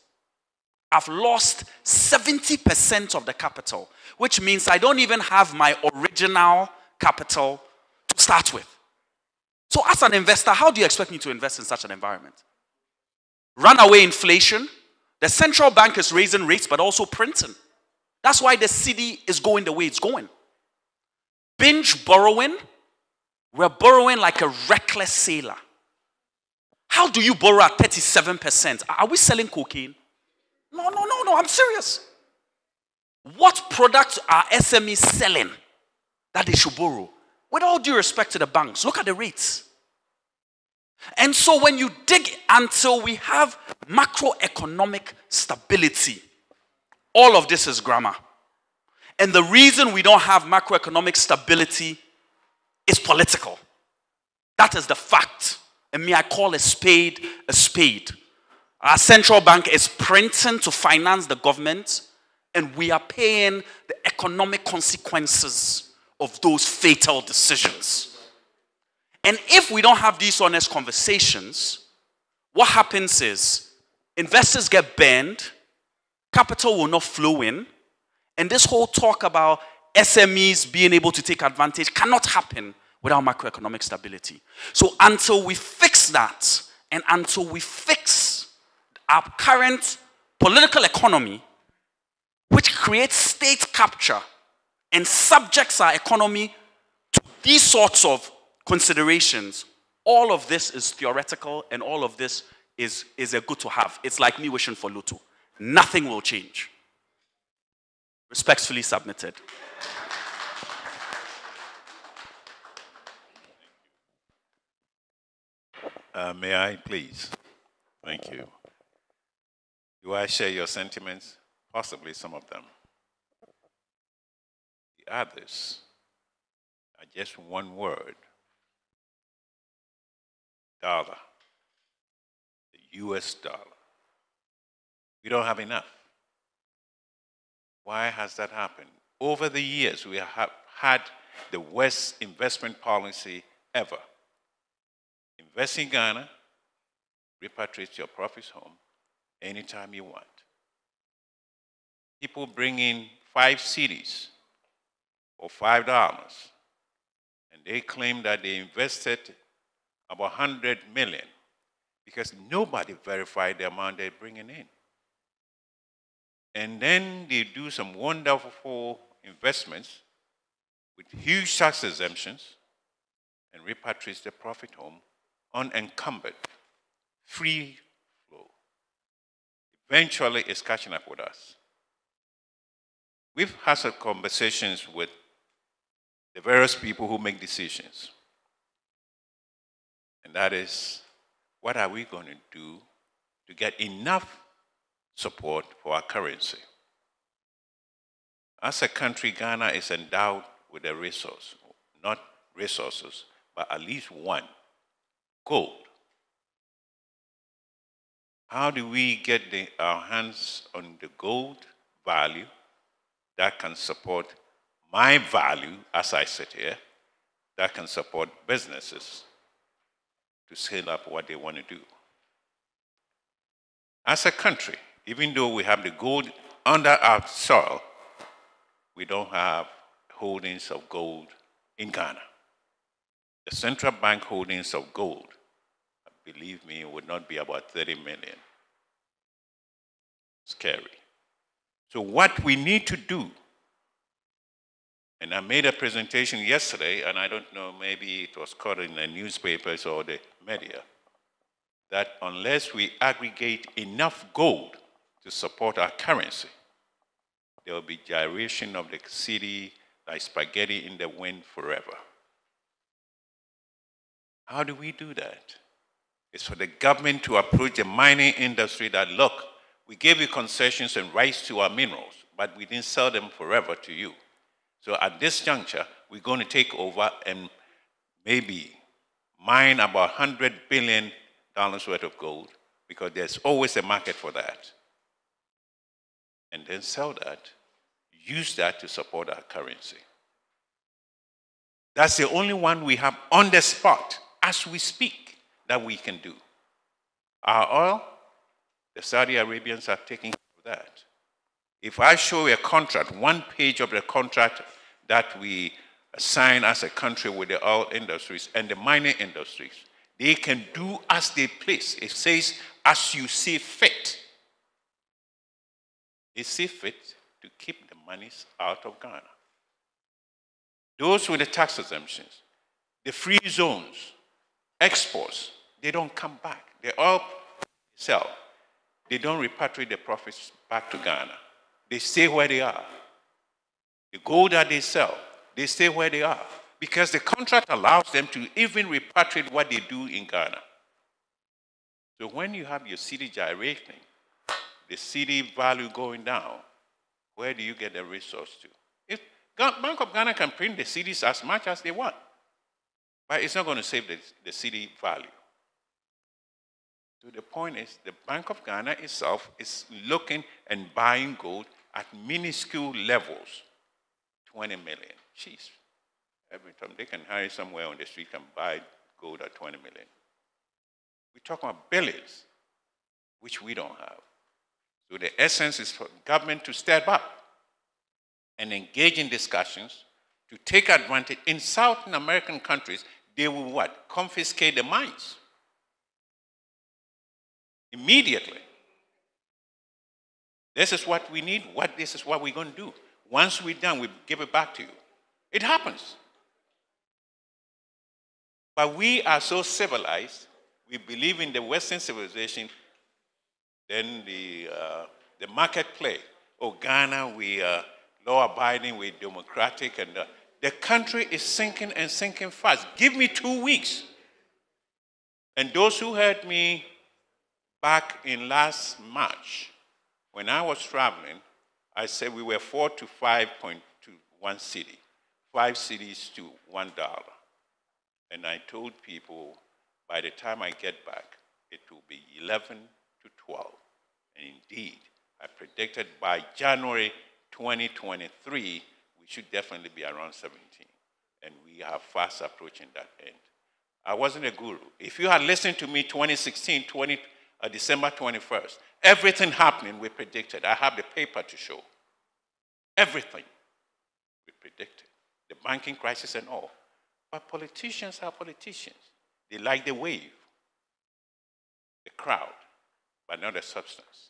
I've lost 70% of the capital which means I don't even have my original capital to start with. So, as an investor, how do you expect me to invest in such an environment? Runaway inflation, the central bank is raising rates but also printing. That's why the cedi is going the way it's going. Binge borrowing, we're borrowing like a reckless sailor. How do you borrow at 37%? Are we selling cocaine? No, no, no, no, I'm serious. What products are SMEs selling that they should borrow? With all due respect to the banks, look at the rates. And so when you dig until we have macroeconomic stability, all of this is grammar. And the reason we don't have macroeconomic stability is political. That is the fact. And me, I call a spade a spade. Our central bank is printing to finance the government and we are paying the economic consequences of those fatal decisions. And if we don't have these honest conversations, what happens is investors get banned, capital will not flow in, and this whole talk about SMEs being able to take advantage cannot happen without macroeconomic stability. So until we fix that, and until we fix our current political economy, which creates state capture and subjects our economy to these sorts of considerations, all of this is theoretical and all of this is, is a good to have. It's like me wishing for Lotto. Nothing will change. Respectfully submitted. Uh, may I, please? Thank you. Do I share your sentiments? Possibly some of them. The others are just one word dollar, the US dollar. We don't have enough. Why has that happened? Over the years, we have had the worst investment policy ever. Invest in Ghana, repatriate your profits home anytime you want. People bring in five cedis or five dollars, and they claim that they invested about 100 million because nobody verified the amount they're bringing in. And then they do some wonderful investments with huge tax exemptions and repatriate the profit home unencumbered, free flow. Eventually, it's catching up with us. We've had some conversations with the various people who make decisions. And that is, what are we going to do to get enough support for our currency? As a country, Ghana is endowed with a resource, not resources, but at least one gold. How do we get the, our hands on the gold value that can support my value as I sit here, that can support businesses to scale up what they want to do? As a country, even though we have the gold under our soil, we don't have holdings of gold in Ghana. The central bank holdings of gold, believe me, would not be about 30 million. Scary. So, what we need to do, and I made a presentation yesterday, and I don't know, maybe it was caught in the newspapers or the media, that unless we aggregate enough gold to support our currency, there will be gyration of the cedi like spaghetti in the wind forever. How do we do that? It's for the government to approach the mining industry that, look, we gave you concessions and rights to our minerals, but we didn't sell them forever to you. So at this juncture, we're going to take over and maybe mine about $100 billion worth of gold because there's always a market for that. And then sell that, use that to support our currency. That's the only one we have on the spot as we speak that we can do. Our oil, the Saudi Arabians are taking care of that. If I show a contract, one page of the contract that we sign as a country with the oil industries and the mining industries, they can do as they please. It says, as you see fit. They see fit to keep the monies out of Ghana. Those with the tax exemptions, the free zones, exports, they don't come back. They all sell. They don't repatriate the profits back to Ghana. They stay where they are. The gold that they sell, they stay where they are because the contract allows them to even repatriate what they do in Ghana. So when you have your cedi gyrating, the cedi value going down, where do you get the resource to? If Bank of Ghana can print the cedis as much as they want, but it's not going to save the, the cedi value. So the point is, the Bank of Ghana itself is looking and buying gold at minuscule levels, 20 million. Jeez. Every time they can hire somewhere on the street and buy gold at 20 million. We're talking about billions, which we don't have. So the essence is for government to step up and engage in discussions to take advantage. In South American countries, they will what? Confiscate the mines. Immediately. This is what we need. What this is what we're going to do. Once we're done, we give it back to you. It happens. But we are so civilized. We believe in the Western civilization. Then the uh, the market play. Oh, Ghana, we are law abiding, we're democratic, and uh, the country is sinking and sinking fast. Give me two weeks. And those who heard me back in last March, when I was traveling, I said we were four to five point to one cedi, five cedis to one dollar. And I told people by the time I get back, it will be 11 to 12. And indeed, I predicted by January 2023, we should definitely be around 17. And we are fast approaching that end. I wasn't a guru. If you had listened to me 2016, 20, uh, December 21st, everything happening we predicted. I have the paper to show. Everything we predicted. The banking crisis and all. But politicians are politicians. They like the wave, the crowd, but not the substance.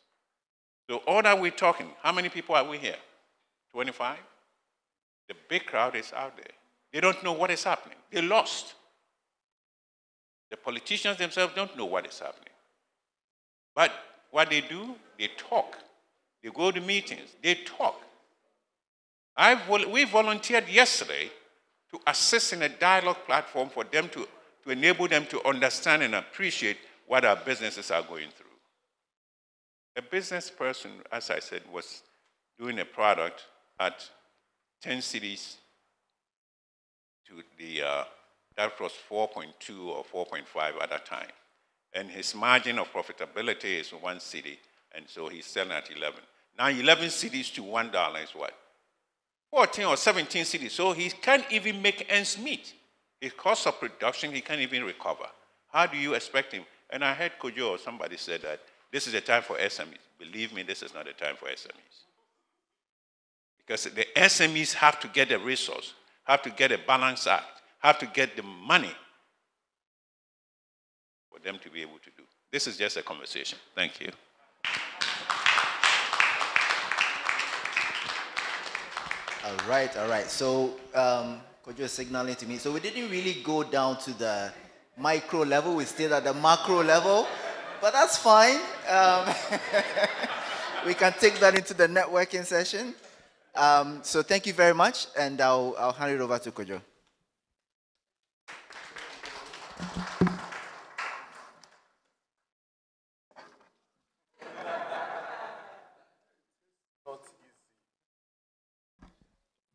So all that we're talking, how many people are we here? 25? The big crowd is out there. They don't know what is happening. They lost. The politicians themselves don't know what is happening. But what they do, they talk. They go to meetings, they talk. I we volunteered yesterday to assist in a dialogue platform for them to, to enable them to understand and appreciate what our businesses are going through. A business person, as I said, was doing a product at 10 cedis to the, uh, that was 4.2 or 4.5 at that time. And his margin of profitability is one cedi, and so he's selling at 11. Now 11 cedis to $1 is what? 14 or 17 cedis. So he can't even make ends meet. His cost of production, he can't even recover. How do you expect him? And I heard Kojo or somebody said that this is a time for SMEs. Believe me, this is not a time for SMEs. Because the SMEs have to get a resource, have to get a balance act, have to get the money for them to be able to do. This is just a conversation. Thank you. All right, all right. So, um, Kojo is signaling to me. So we didn't really go down to the micro level. We stayed at the macro level, but that's fine. Um, we can take that into the networking session. Um, so thank you very much, and I'll, I'll hand it over to Kojo.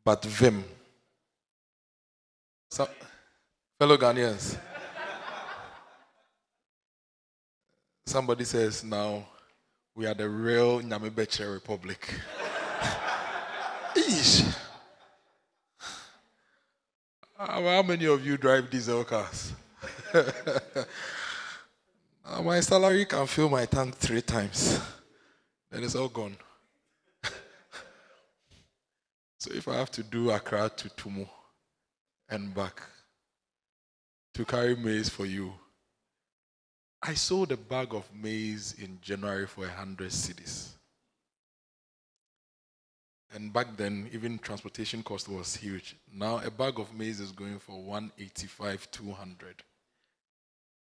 But Vim. So, fellow Ghanaians. Somebody says now we are the real Nyamibeche Republic. Eesh. Ah, how many of you drive diesel cars? Ah, my salary can fill my tank three times. Then it's all gone. so if I have to do Accra to Tumu and back to carry maize for you, I sold a bag of maize in January for 100 cedis. And back then, even transportation cost was huge. Now, a bag of maize is going for 185, 200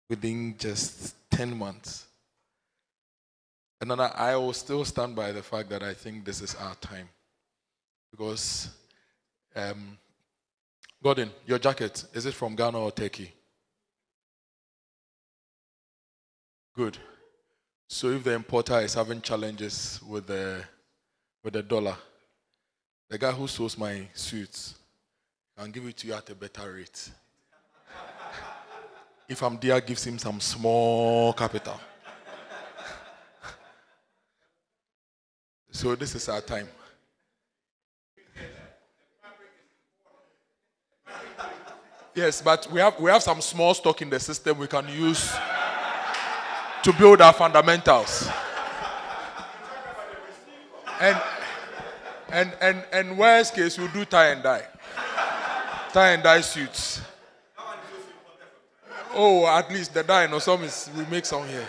within just 10 months. And then I will still stand by the fact that I think this is our time. Because, um, Gordon, your jacket, is it from Ghana or Turkey? Good. So if the importer is having challenges with the, with the dollar, the guy who sews my suits can give it to you at a better rate. if I'm there, gives him some small capital. so this is our time. Yes, but we have we have some small stock in the system we can use to build our fundamentals. And and and and worst case, we'll do tie and die. Tie and die suits. Oh, at least the dye no, some is we make some here.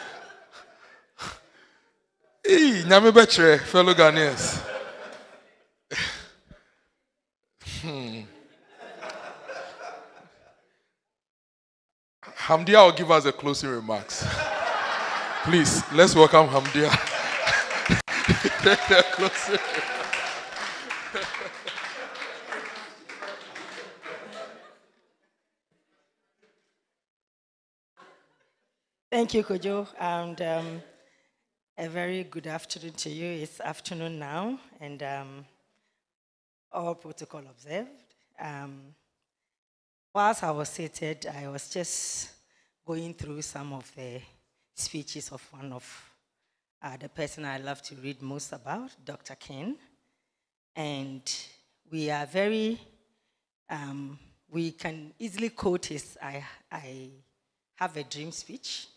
Hey, nyame betre, fellow Ghanaians. hmm. Hamdia will give us the closing remarks. Please, let's welcome Hamdia. the closing. Thank you, Kojo, and um, a very good afternoon to you. It's afternoon now, and um, all protocol observed. Um, whilst I was seated, I was just going through some of the speeches of one of uh, the person I love to read most about, Dr. King. And we are very, um, we can easily quote his I, I have a dream speech.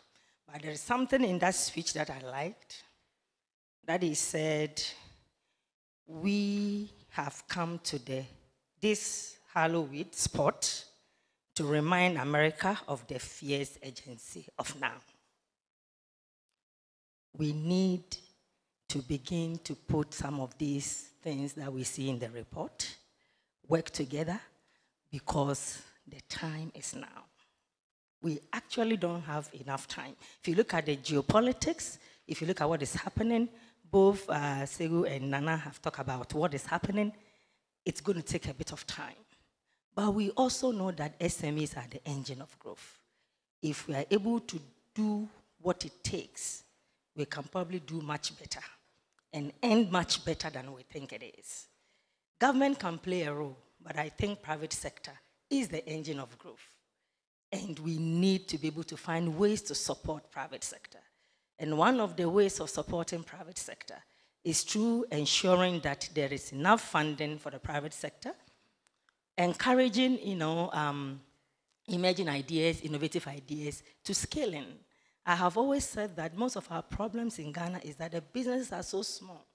But there is something in that speech that I liked. That he said, We have come to the, this Halloween spot to remind America of the fierce agency of now. We need to begin to put some of these things that we see in the report, work together, because the time is now we actually don't have enough time. If you look at the geopolitics, if you look at what is happening, both uh, Sangu and Nana have talked about what is happening. It's going to take a bit of time. But we also know that SMEs are the engine of growth. If we are able to do what it takes, we can probably do much better and end much better than we think it is. Government can play a role, but I think private sector is the engine of growth. And we need to be able to find ways to support private sector. And one of the ways of supporting private sector is through ensuring that there is enough funding for the private sector, encouraging, you know, um, emerging ideas, innovative ideas to scaling. I have always said that most of our problems in Ghana is that the businesses are so small.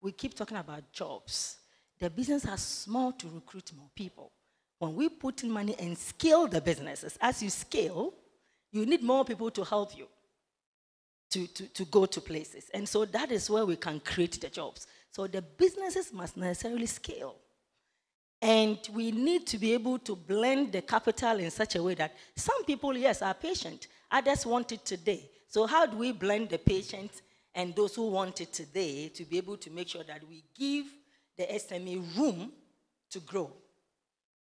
We keep talking about jobs. The businesses are small to recruit more people. When we put in money and scale the businesses, as you scale, you need more people to help you to, to, to go to places. And so that is where we can create the jobs. So the businesses must necessarily scale. And we need to be able to blend the capital in such a way that some people, yes, are patient, others want it today. So, how do we blend the patient and those who want it today to be able to make sure that we give the SME room to grow?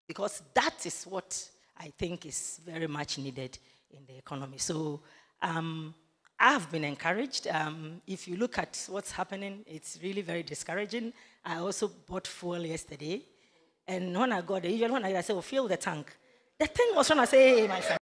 Because that is what I think is very much needed in the economy. So um, I've been encouraged. Um, if you look at what's happening, it's really very discouraging. I also bought fuel yesterday. And when I got the usual when I, said, oh, fill the tank, the thing was trying to say, hey, my friend,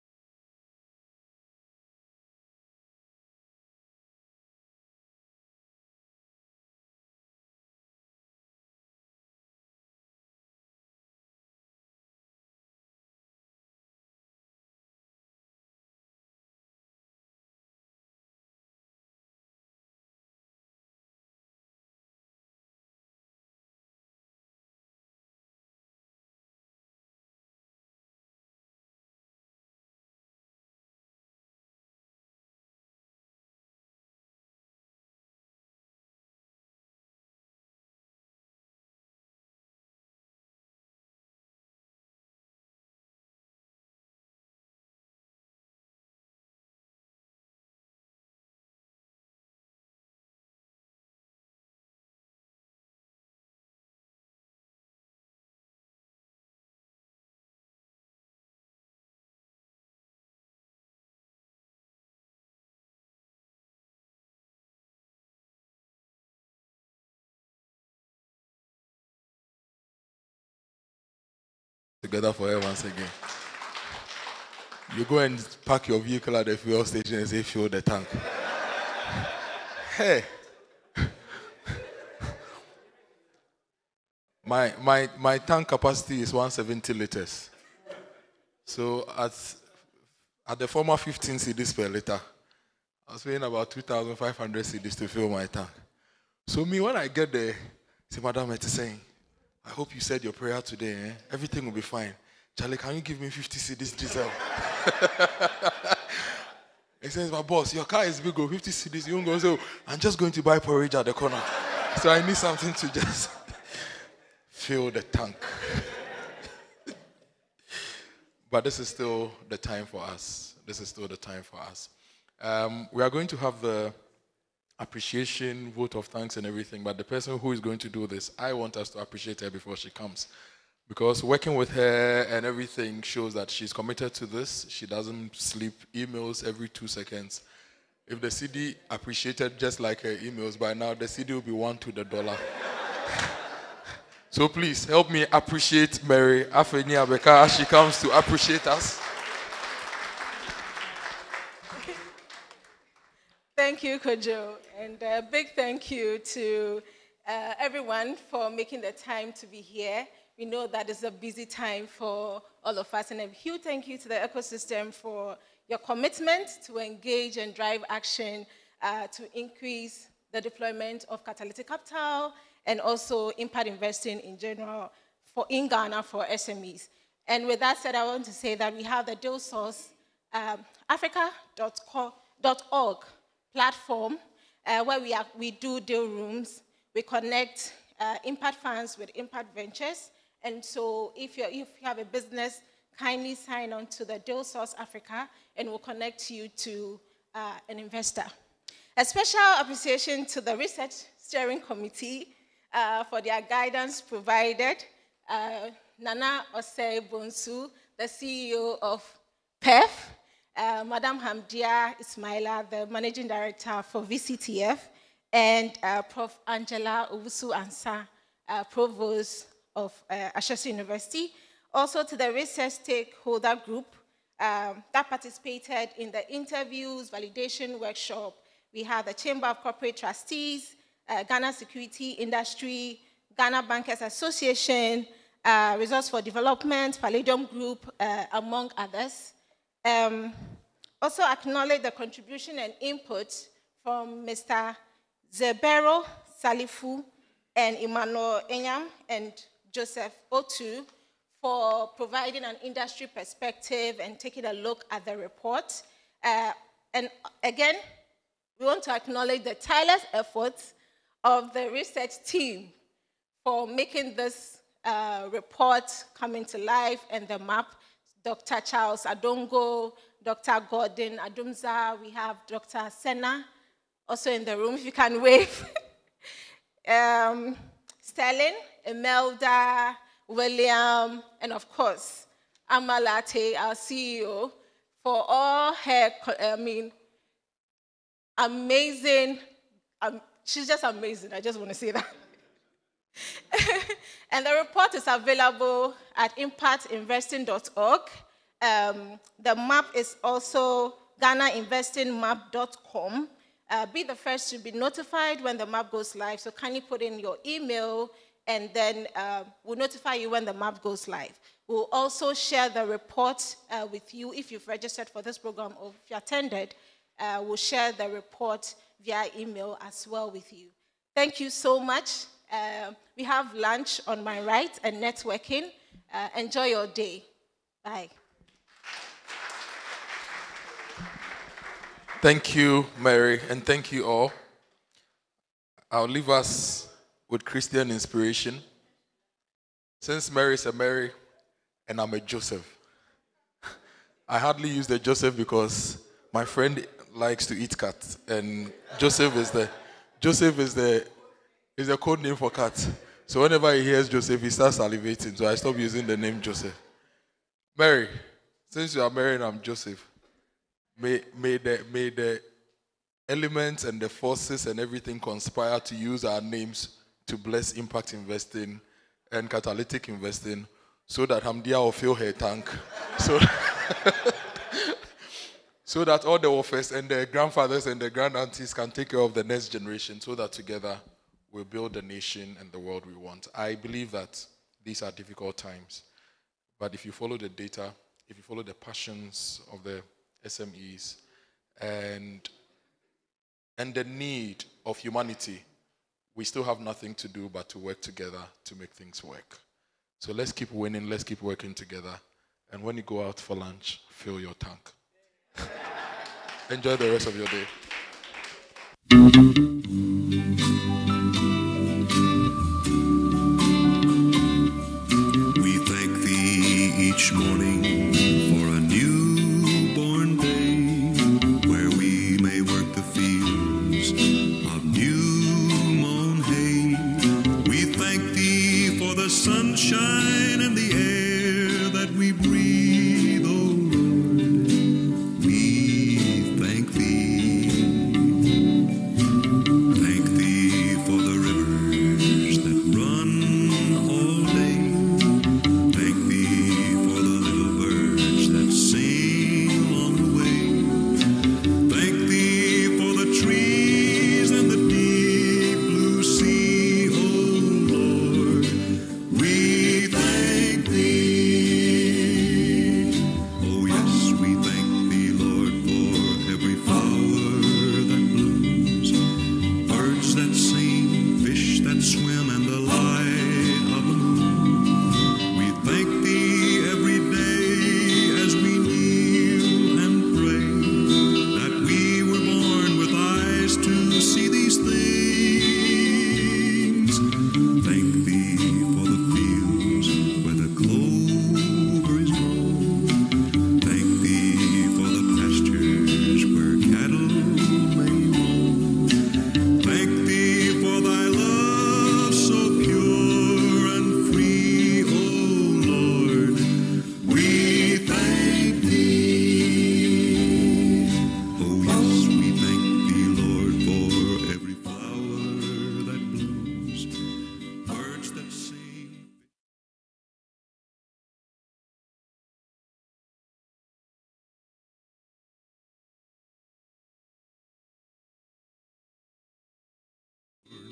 together for her once again. You go and park your vehicle at the fuel station and say, fill the tank. hey. My, my, my tank capacity is 170 liters. So at, at the former 15 cedis per liter, I was paying about 2,500 cedis to fill my tank. So me, when I get there, see Madam is saying, I hope you said your prayer today. Eh? Everything will be fine. Charlie, can you give me 50 cedis diesel? he says, my boss, your car is big, 50 cedis. You won't go oh, I'm just going to buy porridge at the corner. so I need something to just fill the tank. but this is still the time for us. This is still the time for us. Um, we are going to have the appreciation, vote of thanks, and everything. But the person who is going to do this, I want us to appreciate her before she comes. Because working with her and everything shows that she's committed to this. She doesn't sleep emails every two seconds. If the cedi appreciated just like her emails, by now the cedi will be one to the dollar. so please help me appreciate Mary Afeni Abeka as she comes to appreciate us. Thank you, Kojo. And a big thank you to uh, everyone for making the time to be here. We know that it's a busy time for all of us. And a huge thank you to the ecosystem for your commitment to engage and drive action uh, to increase the deployment of catalytic capital and also impact investing in general for in Ghana for SMEs. And with that said, I want to say that we have the deal source um, africa.org platform uh, where we, are, we do deal rooms. We connect uh, impact funds with impact ventures. And so if, you if you have a business, kindly sign on to the Deal Source Africa and we'll connect you to uh, an investor. A special appreciation to the Research Steering Committee uh, for their guidance provided. Uh, Nana Osei Bonsu, the CEO of PEF, uh, Madam Hamdia Ismaila, the Managing Director for VCTF, and uh, Prof. Angela Owusu Ansah, uh, Provost of uh, Ashesi University. Also to the research stakeholder group um, that participated in the interviews, validation workshop. We have the Chamber of Corporate Trustees, uh, Ghana Security Industry, Ghana Bankers Association, uh, Resource for Development, Palladium Group, among others. Um, also acknowledge the contribution and input from Mr. Zebero Salifu and Emmanuel Enyam and Joseph Otu for providing an industry perspective and taking a look at the report. Uh, and again, we want to acknowledge the tireless efforts of the research team for making this uh, report come into life and the map. Dr. Charles Adongo, Dr. Gordon Adomdza, we have Dr. Senna also in the room, if you can wave. um, Sterling, Imelda, William, and of course, Amma Lartey, our CEO, for all her, I mean, amazing, um, she's just amazing. I just want to say that. and the report is available at impactinvesting.org. Um, the map is also ghanainvestingmap.com. Uh, be the first to be notified when the map goes live. So kindly put in your email and then uh, we'll notify you when the map goes live. We'll also share the report uh, with you if you've registered for this program or if you attended. Uh, we'll share the report via email as well with you. Thank you so much. Uh, we have lunch on my right and networking. Uh, enjoy your day. Bye. Thank you, Mary, and thank you all. I'll leave us with Christian inspiration. Since Mary is a Mary and I'm a Joseph, I hardly use the Joseph because my friend likes to eat cat, and Joseph is the Joseph is the is a code name for cat. So whenever he hears Joseph, he starts salivating. So I stop using the name Joseph. Mary, since you are Mary and I'm Joseph, may may the may the elements and the forces and everything conspire to use our names to bless impact investing and catalytic investing so that Hamdia will fill her tank. So, so that all the offers and the grandfathers and the grand aunties can take care of the next generation so that together we'll build the nation and the world we want. I believe that these are difficult times. But if you follow the data, if you follow the passions of the SMEs and and the need of humanity, we still have nothing to do but to work together to make things work. So let's keep winning, let's keep working together. And when you go out for lunch, fill your tank. Enjoy the rest of your day.